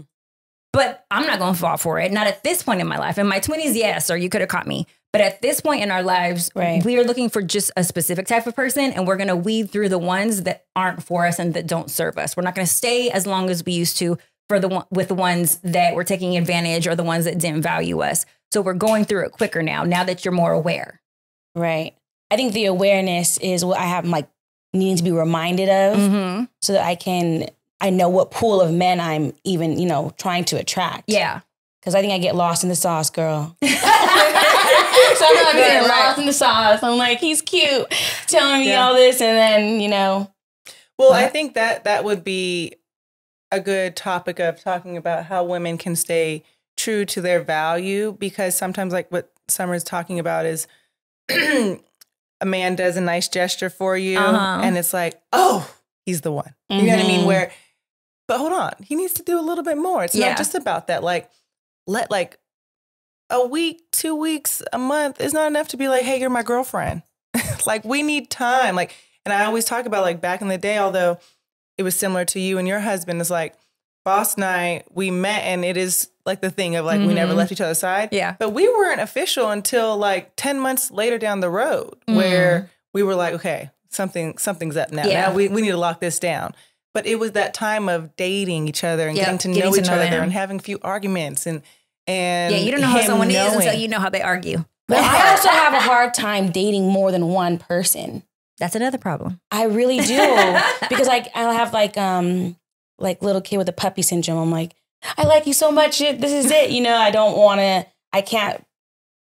But I'm not going to fall for it. Not at this point in my life. In my 20s, yes, or you could have caught me. But at this point in our lives, Right. we are looking for just a specific type of person and we're going to weed through the ones that aren't for us and that don't serve us. We're not going to stay as long as we used to for the one with the ones that were taking advantage or the ones that didn't value us. So we're going through it quicker now, now that you're more aware. Right. I think the awareness is what I have like needing to be reminded of Mm-hmm. so that I can I know what pool of men I'm even, you know, trying to attract. Yeah. Cause I think I get lost in the sauce, girl. Sometimes I get Right, right. lost in the sauce. I'm like, he's cute, telling me Yeah. all this, and then, you know, Well, I think that that would be a good topic of talking about how women can stay true to their value because sometimes like what Summer's talking about is a man does a nice gesture for you Uh-huh. and it's like, "Oh, he's the one." You know what I mean? Mhm. Where but hold on, he needs to do a little bit more. It's Yeah. not just about that like let like a week, 2 weeks, a month is not enough to be like, "Hey, you're my girlfriend." like we need time. Like and I always talk about like back in the day, although it was similar to you and your husband, is like boss night, we met and it is like the thing of like we never Mhm. left each other's side. Yeah. But we weren't official until like 10 months later down the road where we were like, okay, something something's up now. Yeah. Now we, we need to lock this down. But it was that time of dating each other and Yep, getting to getting know to each know other them. and having a few arguments and and Yeah. You don't know how him someone is until you know how they argue. Well, I also have a hard time dating more than one person. That's another problem. I really do. because like I'll have like um like little kid with a puppy syndrome. I'm like, I like you so much. This is it. You know, I don't want to. I can't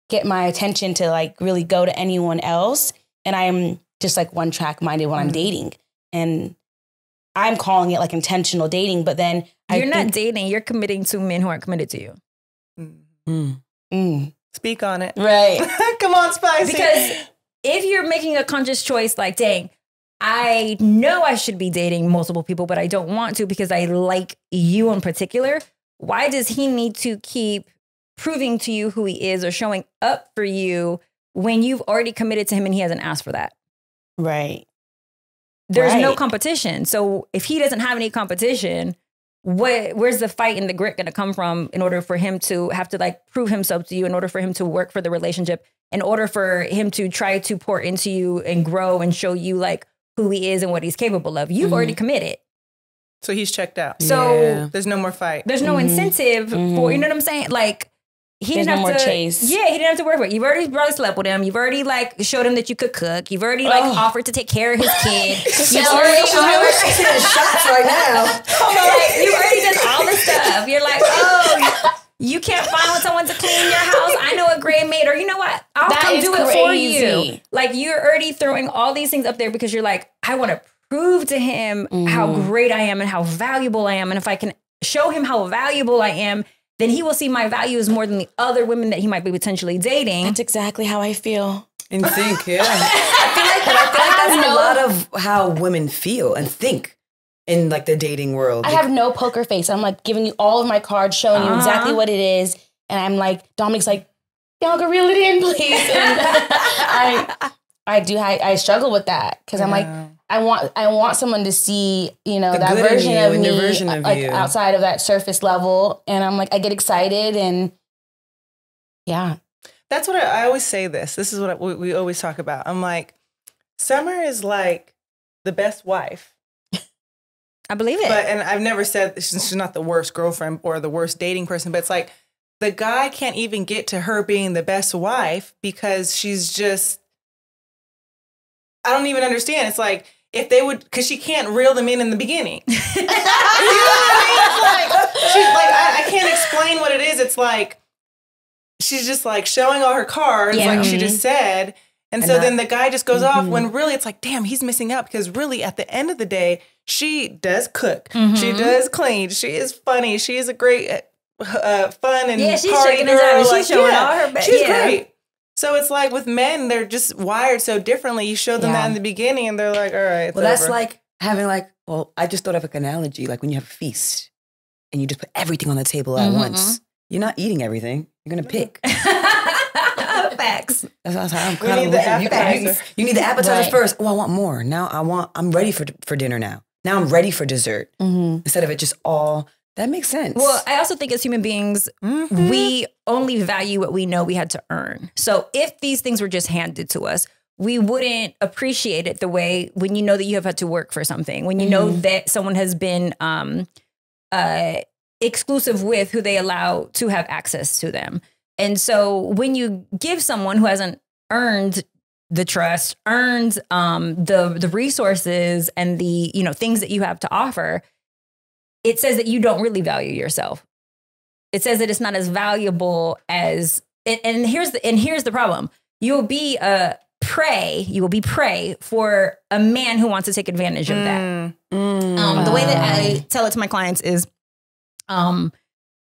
get my attention to like really go to anyone else, and I'm just like one track minded when I'm Mhm. dating, and I'm calling it like intentional dating. But then you're not think- dating, you're committing to men who aren't committed to you. Mm. Mm, Speak on it. right. Come on, Spicy. Because if you're making a conscious choice, like, dang, I know I should be dating multiple people, but I don't want to because I like you in particular. Why does he need to keep proving to you who he is or showing up for you when you've already committed to him and he hasn't asked for that? Right. There's no competition. So if he doesn't have any competition, what where's the fight and the grit going to come from in order for him to have to like prove himself to you in order for him to work for the relationship in order for him to try to pour into you and grow and show you like who he is and what he's capable of you've Mhm. already committed So he's checked out. so Yeah. There's no more fight. there's no Mhm. incentive for Mhm. you know what i'm saying like he There's didn't no have more to, chase. Yeah, he didn't have to work for it. You've already probably slept with him. You've already like showed him that you could cook. You've already like Oh. offered to take care of his kid. You've She's already she's hitting shots right now. like, you already done all the stuff. You're like, oh, you can't find someone to clean your house. I know a great maid, or you know what? I'll That come is do it for you. Like you're already throwing all these things up there because you're like, I want to prove to him how Mhm. great I am and how valuable I am, and if I can show him how valuable I am. Then he will see my value is more than the other women that he might be potentially dating. That's exactly how I feel. And think, yeah. I feel like, I feel like that's a lot of how women feel and think in like the dating world. I have no poker face. I'm like giving you all of my cards, showing you exactly Uh-huh. what it is. And I'm like, Dominic's like, y'all can reel it in, please. And I I do I, I struggle with that because I'm like, I want I want someone to see, you know, The that good in version you of me your version of like you. outside of that surface level. And I'm like, I get excited and yeah. That's what I, I always say. This. This is what I, we, we always talk about. I'm like, Summer is like the best wife, I believe it. but and I've never said she's, not the worst girlfriend or the worst dating person, but it's like the guy can't even get to her being the best wife because she's just. I don't even understand. It's like if they would, because she can't reel them in in the beginning. you know what I mean? It's like, she's like I, I can't explain what it is. It's like she's just like showing all her cards, Yeah. like she just said. And, And so that- then the guy just goes off Mhm. when really it's like, damn, he's missing out because really at the end of the day, she does cook, she Mhm. does clean, she is funny, she is a great, uh, uh, fun and Yeah, she's party girl. she's like, showing yeah, all her best. She's Yeah. great. So it's like with men, they're just wired so differently. You show them that in the beginning, and they're like, "All right, well, that's over. like having like, well, I just thought of like an analogy, like when you have a feast and you just put everything on the table at Mhm. once. You're not eating everything. You're gonna pick. Facts. That's, how I'm kind of the. You, you, you need the appetizer Right. first. Oh, I want more. Now I want. I'm ready for for dinner now. Now I'm ready for dessert Mm-hmm. instead of it just all. That makes sense. Well, I also think as human beings, Mhm. we only value what we know we had to earn. So if these things were just handed to us, we wouldn't appreciate it the way when you know that you have had to work for something, when you know Mhm. that someone has been um, uh, exclusive with who they allow to have access to them. And so when you give someone who hasn't earned the trust, earns um, the the resources and the you know things that you have to offer, it says that you don't really value yourself. It says that it's not as valuable as and, and here's the and here's the problem. You'll be a prey, you will be prey for a man who wants to take advantage of that. Mm. Um, the way that. I tell it to my clients is, um,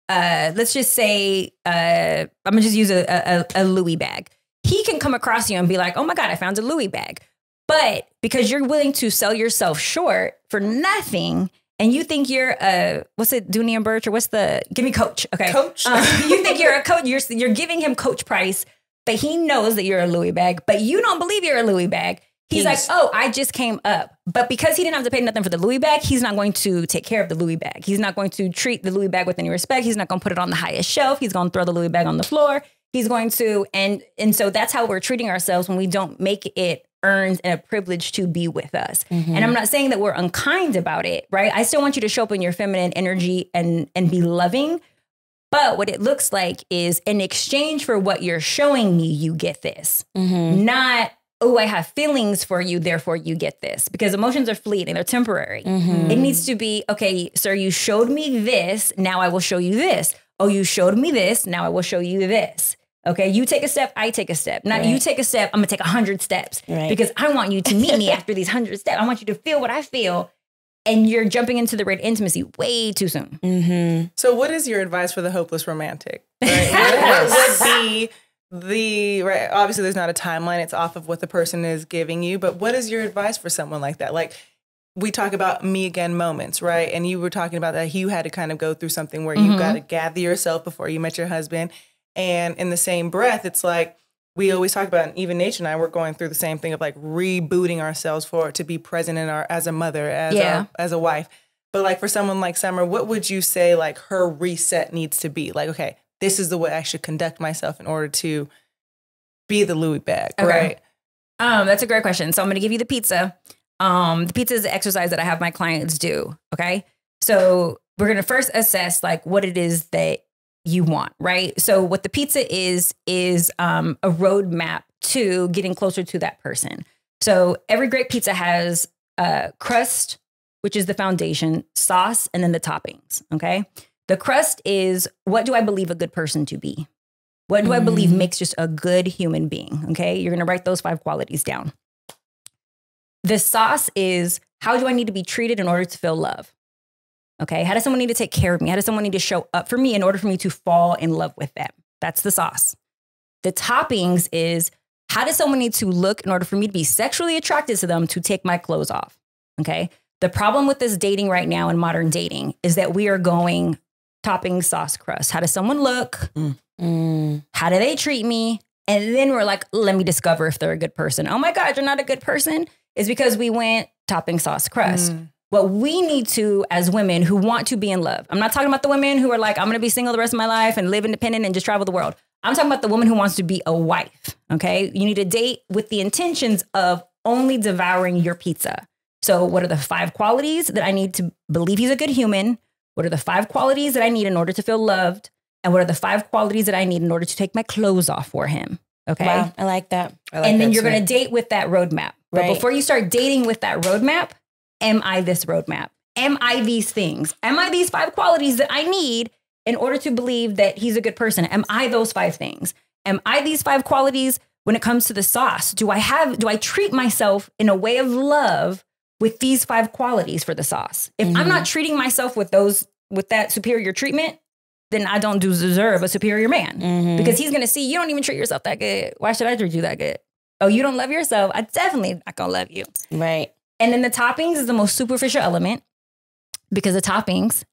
uh, let's just say, uh, I'm gonna just use a, a, a Louis bag. He can come across you and be like, "Oh my god, I found a Louis bag," but because you're willing to sell yourself short for nothing, and you think you're a what's it, Dooney and Birch, or what's the? Give me Coach, okay, Coach. Um, you think you're a coach? You're you're giving him Coach price, but he knows that you're a Louis bag, but you don't believe you're a Louis bag. He's, He's- like, oh, I just came up. But because he didn't have to pay nothing for the Louis bag, he's not going to take care of the Louis bag. He's not going to treat the Louis bag with any respect. He's not going to put it on the highest shelf. He's going to throw the Louis bag on the floor. He's going to, and and so that's how we're treating ourselves when we don't make it earned and a privilege to be with us. Mm-hmm. And I'm not saying that we're unkind about it, right? I still want you to show up in your feminine energy and and be loving. But what it looks like is in exchange for what you're showing me, you get this Mm-hmm. not oh i have feelings for you therefore you get this because emotions are fleeting they're temporary Mm-hmm. it needs to be okay sir you showed me this now i will show you this oh you showed me this now i will show you this okay you take a step i take a step not you take a step i'm gonna take a hundred steps Right. because i want you to meet me after these hundred steps i want you to feel what i feel and you're jumping into the red intimacy way too soon Mm-hmm. So, what is your advice for the hopeless romantic? Right? what, what would be the right obviously there's not a timeline it's off of what the person is giving you but what is your advice for someone like that like we talk about me again moments right and you were talking about that you had to kind of go through something where you Mhm. got to gather yourself before you met your husband and in the same breath it's like we always talk about and even nature and i were going through the same thing of like rebooting ourselves for to be present in our as a mother as Yeah. a as a wife but like for someone like summer what would you say like her reset needs to be like okay this is the way i should conduct myself in order to be the louis bag Okay. right Um, that's a great question. So I'm going to give you the pizza. Um, the pizza is the exercise that I have my clients do. Okay. So we're going to first assess like what it is that you want, right? So what the pizza is, is um, a roadmap to getting closer to that person. So every great pizza has uh, crust, which is the foundation, sauce, and then the toppings. Okay. The crust is what do I believe a good person to be? What do I believe Mhm. makes just a good human being? Okay. You're going to write those five qualities down. The sauce is how do I need to be treated in order to feel love? Okay. How does someone need to take care of me? How does someone need to show up for me in order for me to fall in love with them? That's the sauce. The toppings is how does someone need to look in order for me to be sexually attracted to them to take my clothes off? Okay. The problem with this dating right now in modern dating is that we are going topping sauce crust. How does someone look? Mm. How do they treat me? And then we're like, let me discover if they're a good person. Oh my God, you're not a good person. Is because we went topping sauce crust. Mm. What we need to, as women who want to be in love, I'm not talking about the women who are like, I'm gonna be single the rest of my life and live independent and just travel the world. I'm talking about the woman who wants to be a wife. Okay. You need to date with the intentions of only devouring your pizza. So, what are the five qualities that I need to believe he's a good human? What are the five qualities that I need in order to feel loved? And what are the five qualities that I need in order to take my clothes off for him? Okay. Wow, I like that. I like and then you're going to date with that roadmap. But Right. before you start dating with that roadmap, am I this roadmap? Am I these things? Am I these five qualities that I need in order to believe that he's a good person? Am I those five things? Am I these five qualities when it comes to the sauce? Do I have, do I treat myself in a way of love with these five qualities for the sauce? If I'm Mhm. not treating myself with those, with that superior treatment, then I don't deserve a superior man Mhm. because he's gonna see you don't even treat yourself that good. Why should I treat you that good? Oh, you don't love yourself. I definitely not gonna love you. right. And then the toppings is the most superficial element because the toppings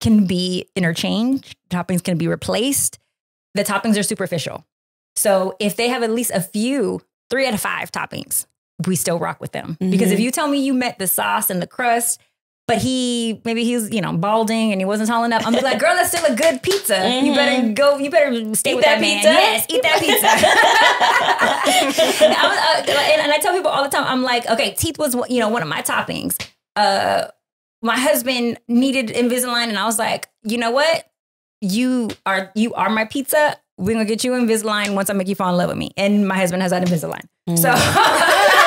can be interchanged. Toppings can be replaced. The toppings are superficial. So if they have at least a few, three out of five toppings, we still rock with them. Because if Mhm. you tell me you met the sauce and the crust, but he maybe he's you know balding and he wasn't tall enough. I'm like, girl, that's still a good pizza. You Mhm. better go. You better stay Eat with that, that man. pizza? Yes, eat that pizza. And I uh, and, and I tell people all the time, I'm like, okay, teeth was you know one of my toppings. Uh, my husband needed Invisalign, and I was like, you know what? You are you are my pizza. We're gonna get you Invisalign once I make you fall in love with me. And my husband has that Invisalign. So. So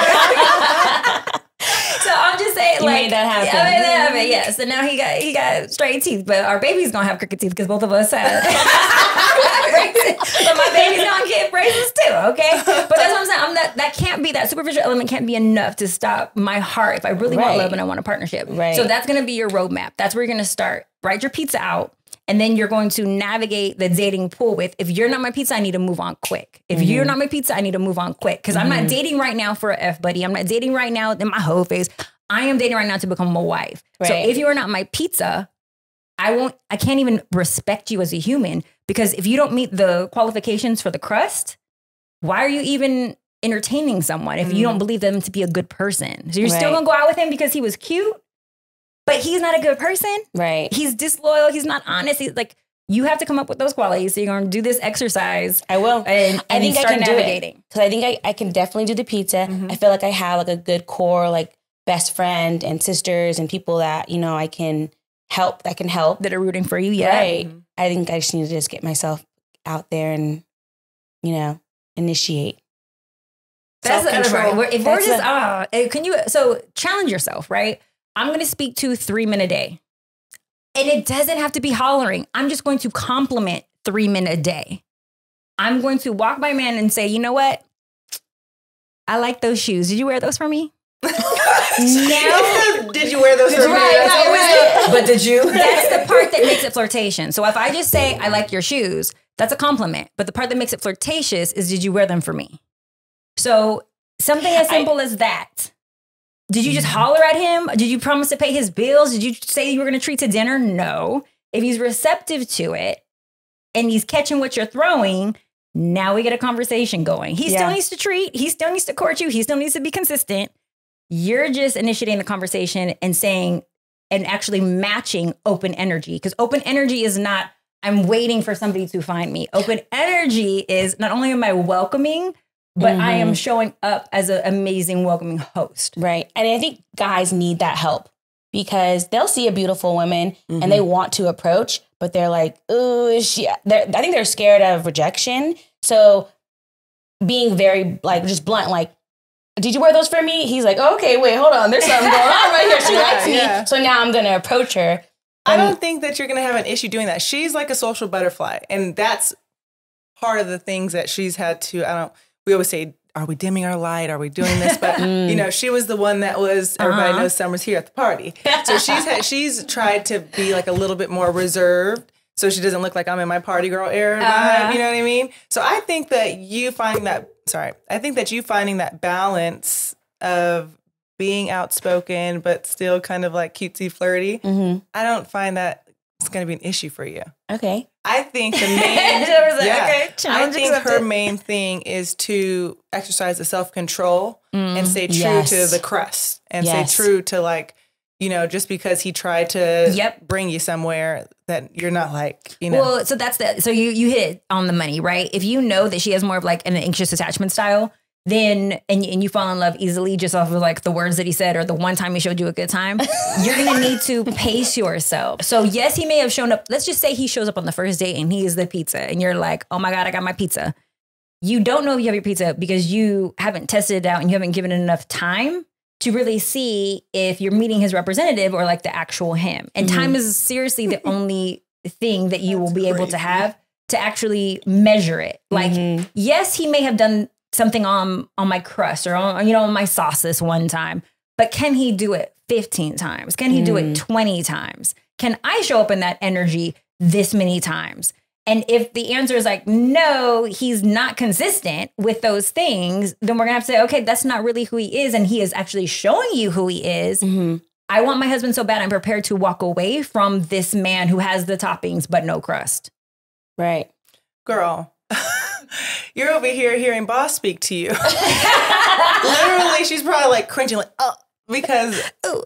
I'm just saying, You like, made that happen. Yeah, I made that happen. Yes, and now he got he got straight teeth, but our baby's gonna have crooked teeth because both of us have. But my baby's gonna get braces too. Okay, but that's what I'm saying. I'm not. That can't be that superficial element can't be enough to stop my heart if I really want love and I want a partnership. Right. So that's gonna be your roadmap. That's where you're gonna start. Write your pizza out. And then you're going to navigate the dating pool with if you're not my pizza, I need to move on quick. If you're Mm-hmm. not my pizza, I need to move on quick. Because I'm not dating right now for a F buddy. I'm not dating right now in my whole face. I am dating right now to become a wife. So if you are not my pizza, I won't I can't even respect you as a human because if you don't meet the qualifications for the crust, why are you even entertaining someone if you don't believe them to be a good person? So you're still gonna go out with him because he was cute, but he's not a good person right. he's disloyal, he's not honest. He's like, you have to come up with those qualities. So you're gonna do this exercise I will. and, I and think I can do it. navigating. Because I think I, I can definitely do the pizza. Mhm. I feel like I have like a good core, like best friend and sisters and people that, you know, I can help, that can help. That are rooting for you, yeah. Right. I think I just need to just get myself out there and, you know, initiate. That's Self-control. part. If we're That's just a- ah, eh, can you so challenge yourself, right? I'm gonna speak to three men a day. And it doesn't have to be hollering. I'm just going to compliment three men a day. I'm going to walk by man and say, you know what? I like those shoes. Did you wear those for me? Now Did you wear those for me? Right, That's right, right. the- But did you? That's the part that makes it flirtation. So if I just say I like your shoes, That's a compliment. But the part that makes it flirtatious is did you wear them for me? So something as simple as that. Did you just holler at him? Did you promise to pay his bills? Did you say you were going to treat to dinner? No. If he's receptive to it and he's catching what you're throwing, now we get a conversation going. He Yeah. still needs to treat, he still needs to court you, he still needs to be consistent. You're just initiating the conversation and saying, and actually matching open energy. Because open energy is not, I'm waiting for somebody to find me. Open energy is not only am I welcoming, but I am showing up as an amazing, welcoming host. Right. And I think guys need that help because they'll see a beautiful woman Mm-hmm. and they want to approach, but they're like, ooh, is she? They're, I think they're scared of rejection. So being very like just blunt, like, did you wear those for me? He's like, oh, okay, wait, hold on. There's something going on right here. She Yeah, likes me. yeah. So now I'm going to approach her. I don't think that you're going to have an issue doing that. She's like a social butterfly, and that's part of the things that she's had to. I don't. We always say, "Are we dimming our light? Are we doing this?" But you know, she was the one that was. Everybody Uh-huh. knows Summer's here at the party, so she's had, she's tried to be like a little bit more reserved. So she doesn't look like I'm in my party girl era. Uh-huh. You know what I mean? So I think that you finding that sorry, I think that you finding that balance of being outspoken but still kind of like cutesy flirty. Mhm. I don't find that it's going to be an issue for you. Okay. I think the main, like, yeah, okay, I think her main thing is to exercise the self control and stay true Yes. to the crust and Yes. stay true to like, you know, just because he tried to Yep. bring you somewhere that you're not like, you know, Well, so that's the so you you hit on the money, right? If you know that she has more of like an anxious attachment style, then and and you fall in love easily just off of like the words that he said or the one time he showed you a good time, you're gonna need to pace yourself. So yes, he may have shown up. Let's just say he shows up on the first date and he is the pizza, and you're like, oh my god, I got my pizza. You don't know if you have your pizza because you haven't tested it out and you haven't given it enough time to really see if you're meeting his representative or like the actual him. And time is seriously the only thing that you will be able to have to actually measure it. Like, Mhm. yes, he may have done something on on my crust or on you know on my sauce this one time, but can he do it 15 times? Can he do it 20 times? Can I show up in that energy this many times? And if the answer is like, no, he's not consistent with those things, then we're gonna have to say, okay, that's not really who he is. And he is actually showing you who he is. Mhm. I want my husband so bad, I'm prepared to walk away from this man who has the toppings but no crust. Right. girl, you're over here hearing boss speak to you. Literally, she's probably like cringing, like, oh, because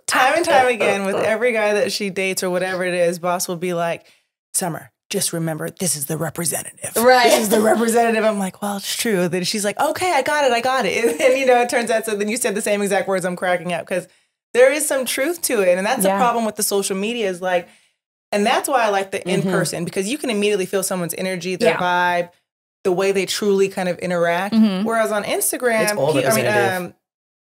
time and time again, with every guy that she dates or whatever it is, boss will be like, Summer, just remember this is the representative. Right. This is the representative. I'm like, well, it's true. Then she's like, okay, I got it. I got it. And then, you know, it turns out, so then you said the same exact words. I'm cracking up because there is some truth to it. And that's Yeah. the problem with the social media is like, and that's why I like the in person because you can immediately feel someone's energy, their Yeah. vibe, the way they truly kind of interact. Mhm. Whereas on Instagram, It's all pe- I mean, representative. um,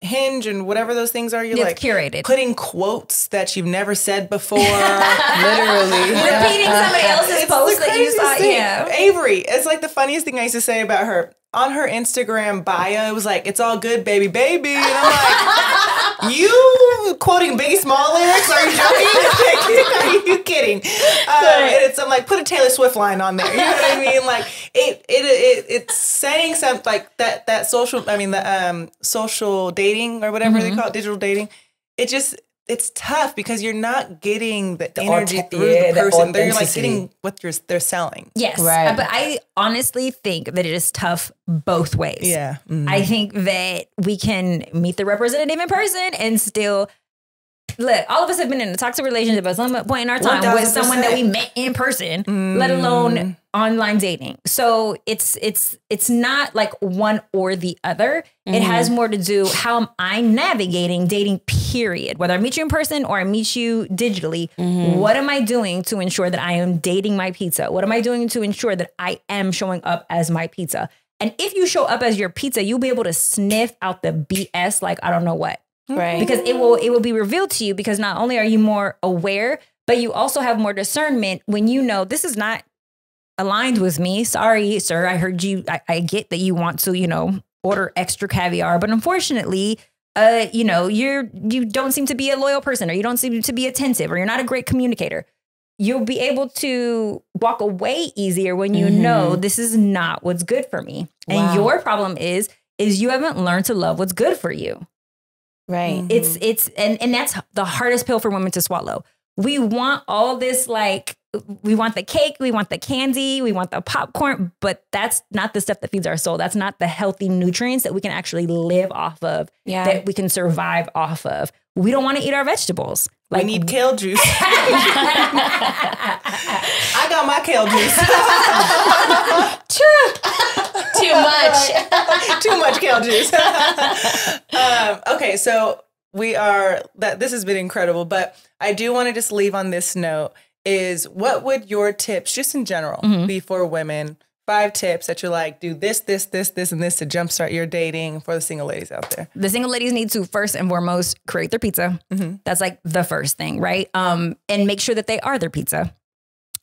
Hinge and whatever those things are, you're It's like curated. putting quotes that you've never said before, literally. Repeating somebody else's It's post that you saw. thing. Yeah. Avery, it's like the funniest thing I used to say about her. On her Instagram bio, it was like, it's all good, baby, baby. And I'm like, you quoting Biggie Small lyrics? Are you joking? Are you kidding? Um, and it's, I'm like, put a Taylor Swift line on there. You know what I mean? Like, it, it, it it's saying something like that, that social, I mean, the um, social dating or whatever they call it, digital dating. It just, it's tough because you're not getting the, energy authe- through yeah, the the person. They're like getting what you're, they're selling. Yes. Right. Uh, But I honestly think that it is tough both ways. Yeah. I think that we can meet the representative in person and still look, all of us have been in a toxic relationship at some point in our time with 1000%. someone that we met in person, let alone online dating. So it's it's it's not like one or the other. It has more to do how am I navigating dating period. Whether I meet you in person or I meet you digitally, what am I doing to ensure that I am dating my pizza? What am I doing to ensure that I am showing up as my pizza? And if you show up as your pizza, you'll be able to sniff out the BS like I don't know what Right. because it will it will be revealed to you because not only are you more aware but you also have more discernment when you know this is not aligned with me sorry sir i heard you i, I get that you want to you know order extra caviar but unfortunately uh you know you're you don't seem to be a loyal person or you don't seem to be attentive or you're not a great communicator you'll be able to walk away easier when you know this is not what's good for me. And your problem is is you haven't learned to love what's good for you. Right. It's mm-hmm. it's and and that's the hardest pill for women to swallow. We want all this like we want the cake, we want the candy, we want the popcorn, but that's not the stuff that feeds our soul. That's not the healthy nutrients that we can actually live off of, Yeah. that we can survive off of. We don't want to eat our vegetables. we need kale juice. I got my kale juice. Too too much. Too much kale juice. um, okay, so we are that this has been incredible, but I do want to just leave on this note is what would your tips just in general be for women? Five tips that you're like, do this, this, this, this, and this to jumpstart your dating for the single ladies out there. the single ladies need to first and foremost create their pizza. That's like the first thing, right? Um, and make sure that they are their pizza.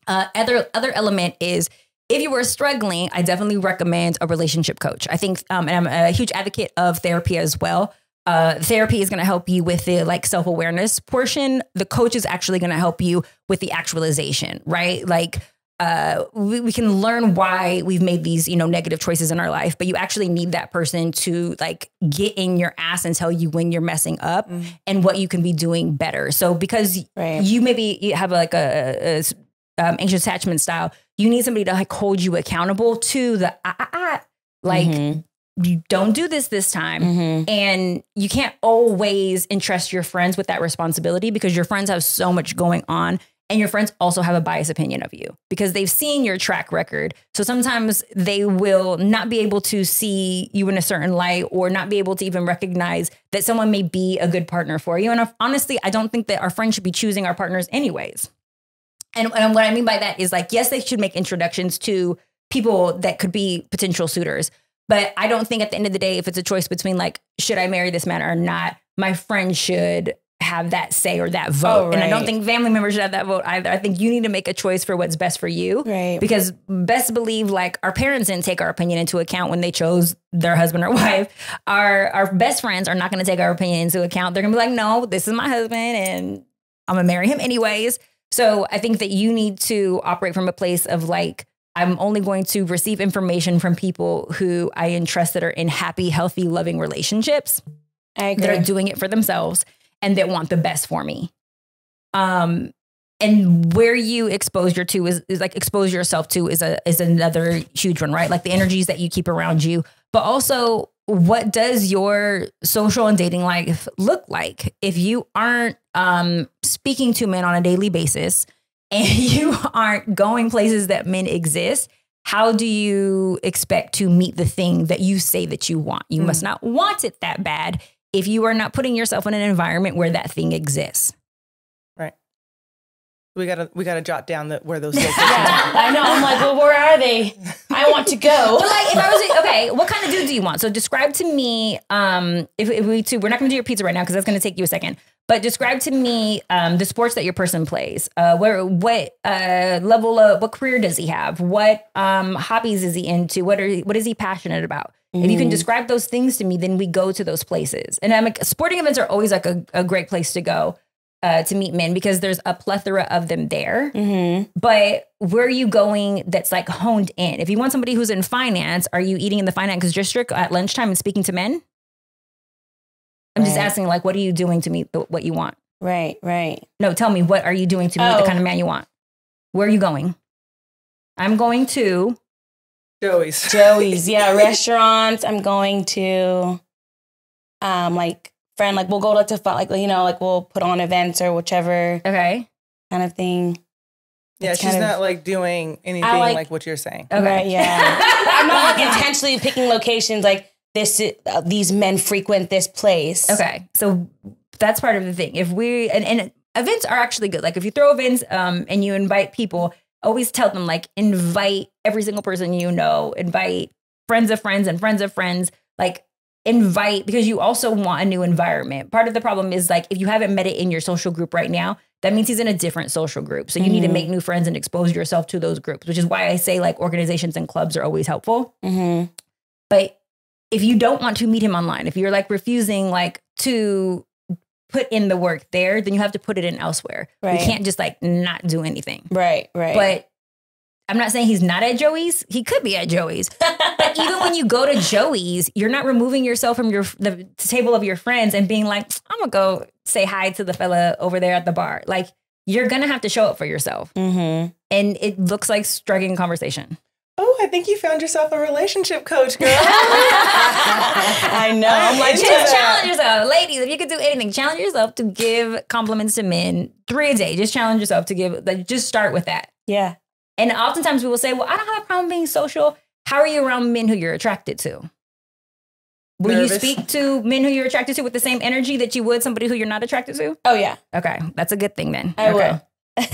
Uh, other other element is if you were struggling, I definitely recommend a relationship coach. I think, um, and I'm a huge advocate of therapy as well. Uh, therapy is going to help you with the like self awareness portion. The coach is actually going to help you with the actualization, right? Like uh, we, we can learn why we've made these, you know, negative choices in our life, but you actually need that person to like get in your ass and tell you when you're messing up and what you can be doing better. So because Right. you maybe you have like a, a um, anxious attachment style, you need somebody to like hold you accountable to the ah, ah, ah, like Mhm. you don't do this this time. Mhm. And you can't always entrust your friends with that responsibility because your friends have so much going on. And your friends also have a biased opinion of you because they've seen your track record. So sometimes they will not be able to see you in a certain light or not be able to even recognize that someone may be a good partner for you. And honestly, I don't think that our friends should be choosing our partners anyways. And, and what I mean by that is like, yes, they should make introductions to people that could be potential suitors. But I don't think at the end of the day, if it's a choice between like, should I marry this man or not, my friend should have that say or that oh, vote. Oh, And I don't think family members should have that vote either. I think you need to make a choice for what's best for you. Right. Because best believe like our parents didn't take our opinion into account when they chose their husband or wife. Our our best friends are not going to take our opinion into account. They're going to be like, "No, this is my husband and I'm going to marry him anyways." So, I think that you need to operate from a place of like I'm only going to receive information from people who I entrust that are in happy, healthy, loving relationships I that are doing it for themselves and that want the best for me. Um, and where you expose your to is, is like expose yourself to is a is another huge one, right? Like the energies that you keep around you, but also what does your social and dating life look like if you aren't um, speaking to men on a daily basis and you aren't going places that men exist? How do you expect to meet the thing that you say that you want? You must not want it that bad if you are not putting yourself in an environment where that thing exists. Right. We gotta we gotta jot down the, where those locations yeah, I know. I'm like, well, where are they? I want to go. But like, if I was okay, what kind of dude do you want? So describe to me. Um, if, if we two, we're not going to do your pizza right now because that's going to take you a second. But describe to me um, the sports that your person plays. Uh, where what uh, level of what career does he have? What um, hobbies is he into? What are what is he passionate about? If you can describe those things to me, then we go to those places. And I'm like, sporting events are always like a, a great place to go uh, to meet men because there's a plethora of them there Mm-hmm. but where are you going that's like honed in? If you want somebody who's in finance, are you eating in the finance district at lunchtime and speaking to men? I'm just asking, like, what are you doing to meet the, what you want? Right, right. No, tell me, what are you doing to meet the Oh. kind of man you want? Where are you going? I'm going to. Joey's. Joey's, yeah, restaurants. I'm going to, um, like friend, like we'll go to like you know, like we'll put on events or whichever Okay. kind of thing. Yeah, It's she's kind of- not like doing anything like- like, what you're saying. Okay. Right, yeah. I'm not like intentionally picking locations like this. Uh, these men frequent this place. Okay. So that's part of the thing. If we and, and events are actually good. Like if you throw events um and you invite people, always tell them like invite every single person you know, invite friends of friends and friends of friends, like invite because you also want a new environment. Part of the problem is like if you haven't met it in your social group right now, that means he's in a different social group. So you need to Mhm. make new friends and expose yourself to those groups, which is why I say like organizations and clubs are always helpful. Mm-hmm. But if you don't want to meet him online, if you're like refusing like to put in the work there, then you have to put it in elsewhere. Right. We can't just like not do anything. Right, right. But I'm not saying he's not at Joey's. He could be at Joey's. but even when you go to Joey's, you're not removing yourself from your the table of your friends and being like, I'm gonna go say hi to the fella over there at the bar. Like you're gonna have to show up for yourself. mm-hmm. And it looks like striking a conversation. Oh, I think you found yourself a relationship coach, girl. I know. I'm like, Just challenge yourself. Ladies, if you could do anything, challenge yourself to give compliments to men three a day. Just challenge yourself to give, like, just start with that. yeah. And oftentimes we will say, well, I don't have a problem being social. How are you around men who you're attracted to? Will Nervous. you speak to men who you're attracted to with the same energy that you would somebody who you're not attracted to? Oh yeah. Okay, that's a good thing then. I okay. will.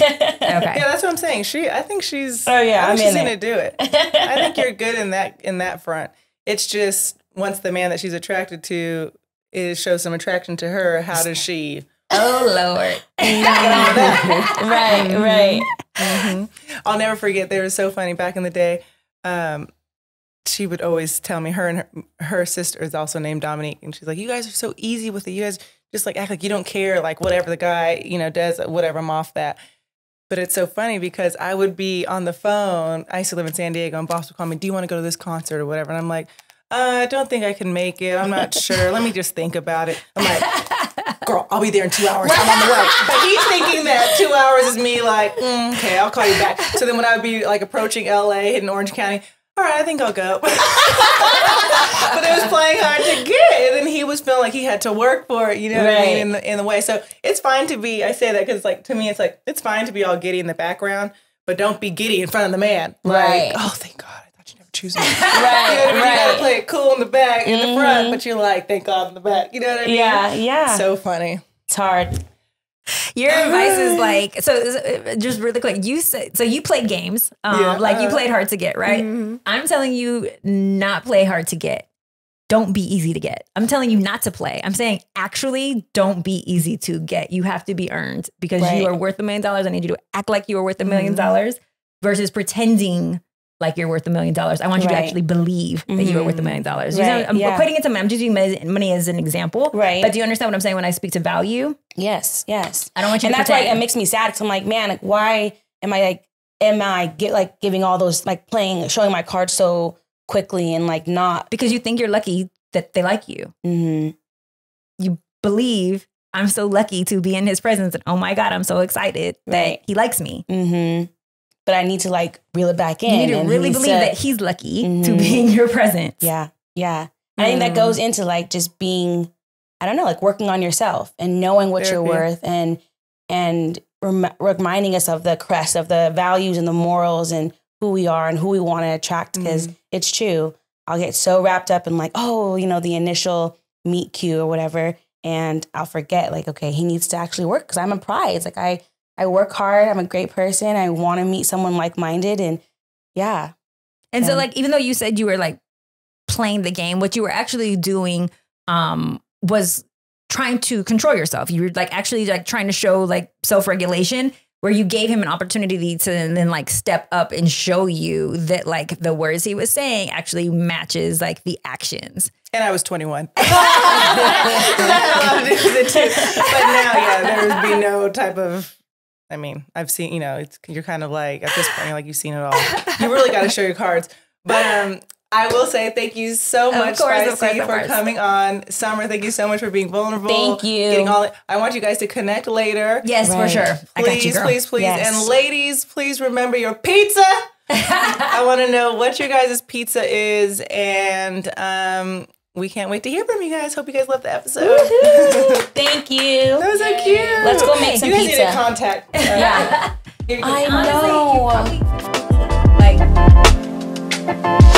Okay. Yeah, that's what I'm saying. She, I think she's. Oh, yeah, I I'm think she's in gonna it. do it. I think you're good in that in that front. It's just once the man that she's attracted to is shows some attraction to her, how does she? Oh Lord. right, right. Mm-hmm. Mhm. I'll never forget. They were so funny back in the day. Um, she would always tell me her and her, her sister is also named Dominique, and she's like, "You guys are so easy with it. You guys just like act like you don't care. Like whatever the guy you know does, whatever. I'm off that." But it's so funny because I would be on the phone. I used to live in San Diego, and boss would call me, "Do you want to go to this concert or whatever?" And I'm like, uh, "I don't think I can make it. I'm not sure. Let me just think about it." I'm like, "Girl, I'll be there in two hours. I'm on the way." But he's thinking that two hours is me like, mm, "Okay, I'll call you back." So then when I would be like approaching LA, hitting Orange County. All right, I think I'll go. but it was playing hard to get, and then he was feeling like he had to work for it. You know what I mean? In the in the way, so it's fine to be. I say that because like to me, it's like it's fine to be all giddy in the background, but don't be giddy in front of the man. Right. Like, oh, thank God, I thought you never choose. Right, You know what You gotta right. Mm-hmm. play it cool in the back, in the front, but you're like, thank God in the back. You know what I mean? Yeah, yeah. So funny. it's hard. Your advice is like so. Just really quick, you said so. You played games, um, Yeah, like you uh, played hard to get, right? Mhm. I'm telling you, not play hard to get. Don't be easy to get. I'm telling you not to play. I'm saying actually don't be easy to get. You have to be earned because Right. you are worth a million dollars. I need you to act like you are worth a million dollars versus pretending like you're worth a million dollars. I want you to actually believe that you are worth a million dollars. You know, Right, I'm yeah. equating it to money. I'm just using money- as an example. Right. But do you understand what I'm saying when I speak to value? Yes, yes. I don't want you and to that's why it makes me sad because I'm like, man, like, why am I like, am I get like giving all those like playing, showing my cards so quickly and like not? because you think you're lucky that they like you. Mm-hmm. You believe I'm so lucky to be in his presence and oh my God, I'm so excited that Right. he likes me. Mm-hmm. But I need to like reel it back in. You need to really believe said- that he's lucky to Mhm. be in your presence. Yeah, yeah. I think that Mm. goes into like just being, I don't know, like working on yourself and knowing what you're worth and and rem- reminding us of the crest of the values and the morals and who we are and who we want to attract because it's true. I'll get so wrapped up in like, oh, you know, the initial meet cute or whatever, and I'll forget like, okay, he needs to actually work because I'm a prize. Like I, I work hard. I'm a great person. I want to meet someone like minded, and yeah, And so, like, even though you said you were like playing the game, what you were actually doing um, was trying to control yourself. You were like actually like trying to show like self regulation, where you gave him an opportunity to then like step up and show you that like the words he was saying actually matches like the actions. And I was 21. That had a lot to do with it too. But now, yeah, there would be no type of. I mean, I've seen, you know, it's you're kind of like at this point, you're like you've seen it all. You really got to show your cards. But um, I will say thank you so much, course, course, for course. coming on. Summer, thank you so much for being vulnerable. Thank you. Getting all. I want you guys to connect later. Yes, for Right. sure. Got you, Please, girl. please, please. Yes. And ladies, please remember your pizza. I want to know what your guys' pizza is. And um, we can't wait to hear from you guys. Hope you guys love the episode. thank you. that was so cute. Let's go make some you guys pizza. need to contact. uh, Yeah. here you go. I know. like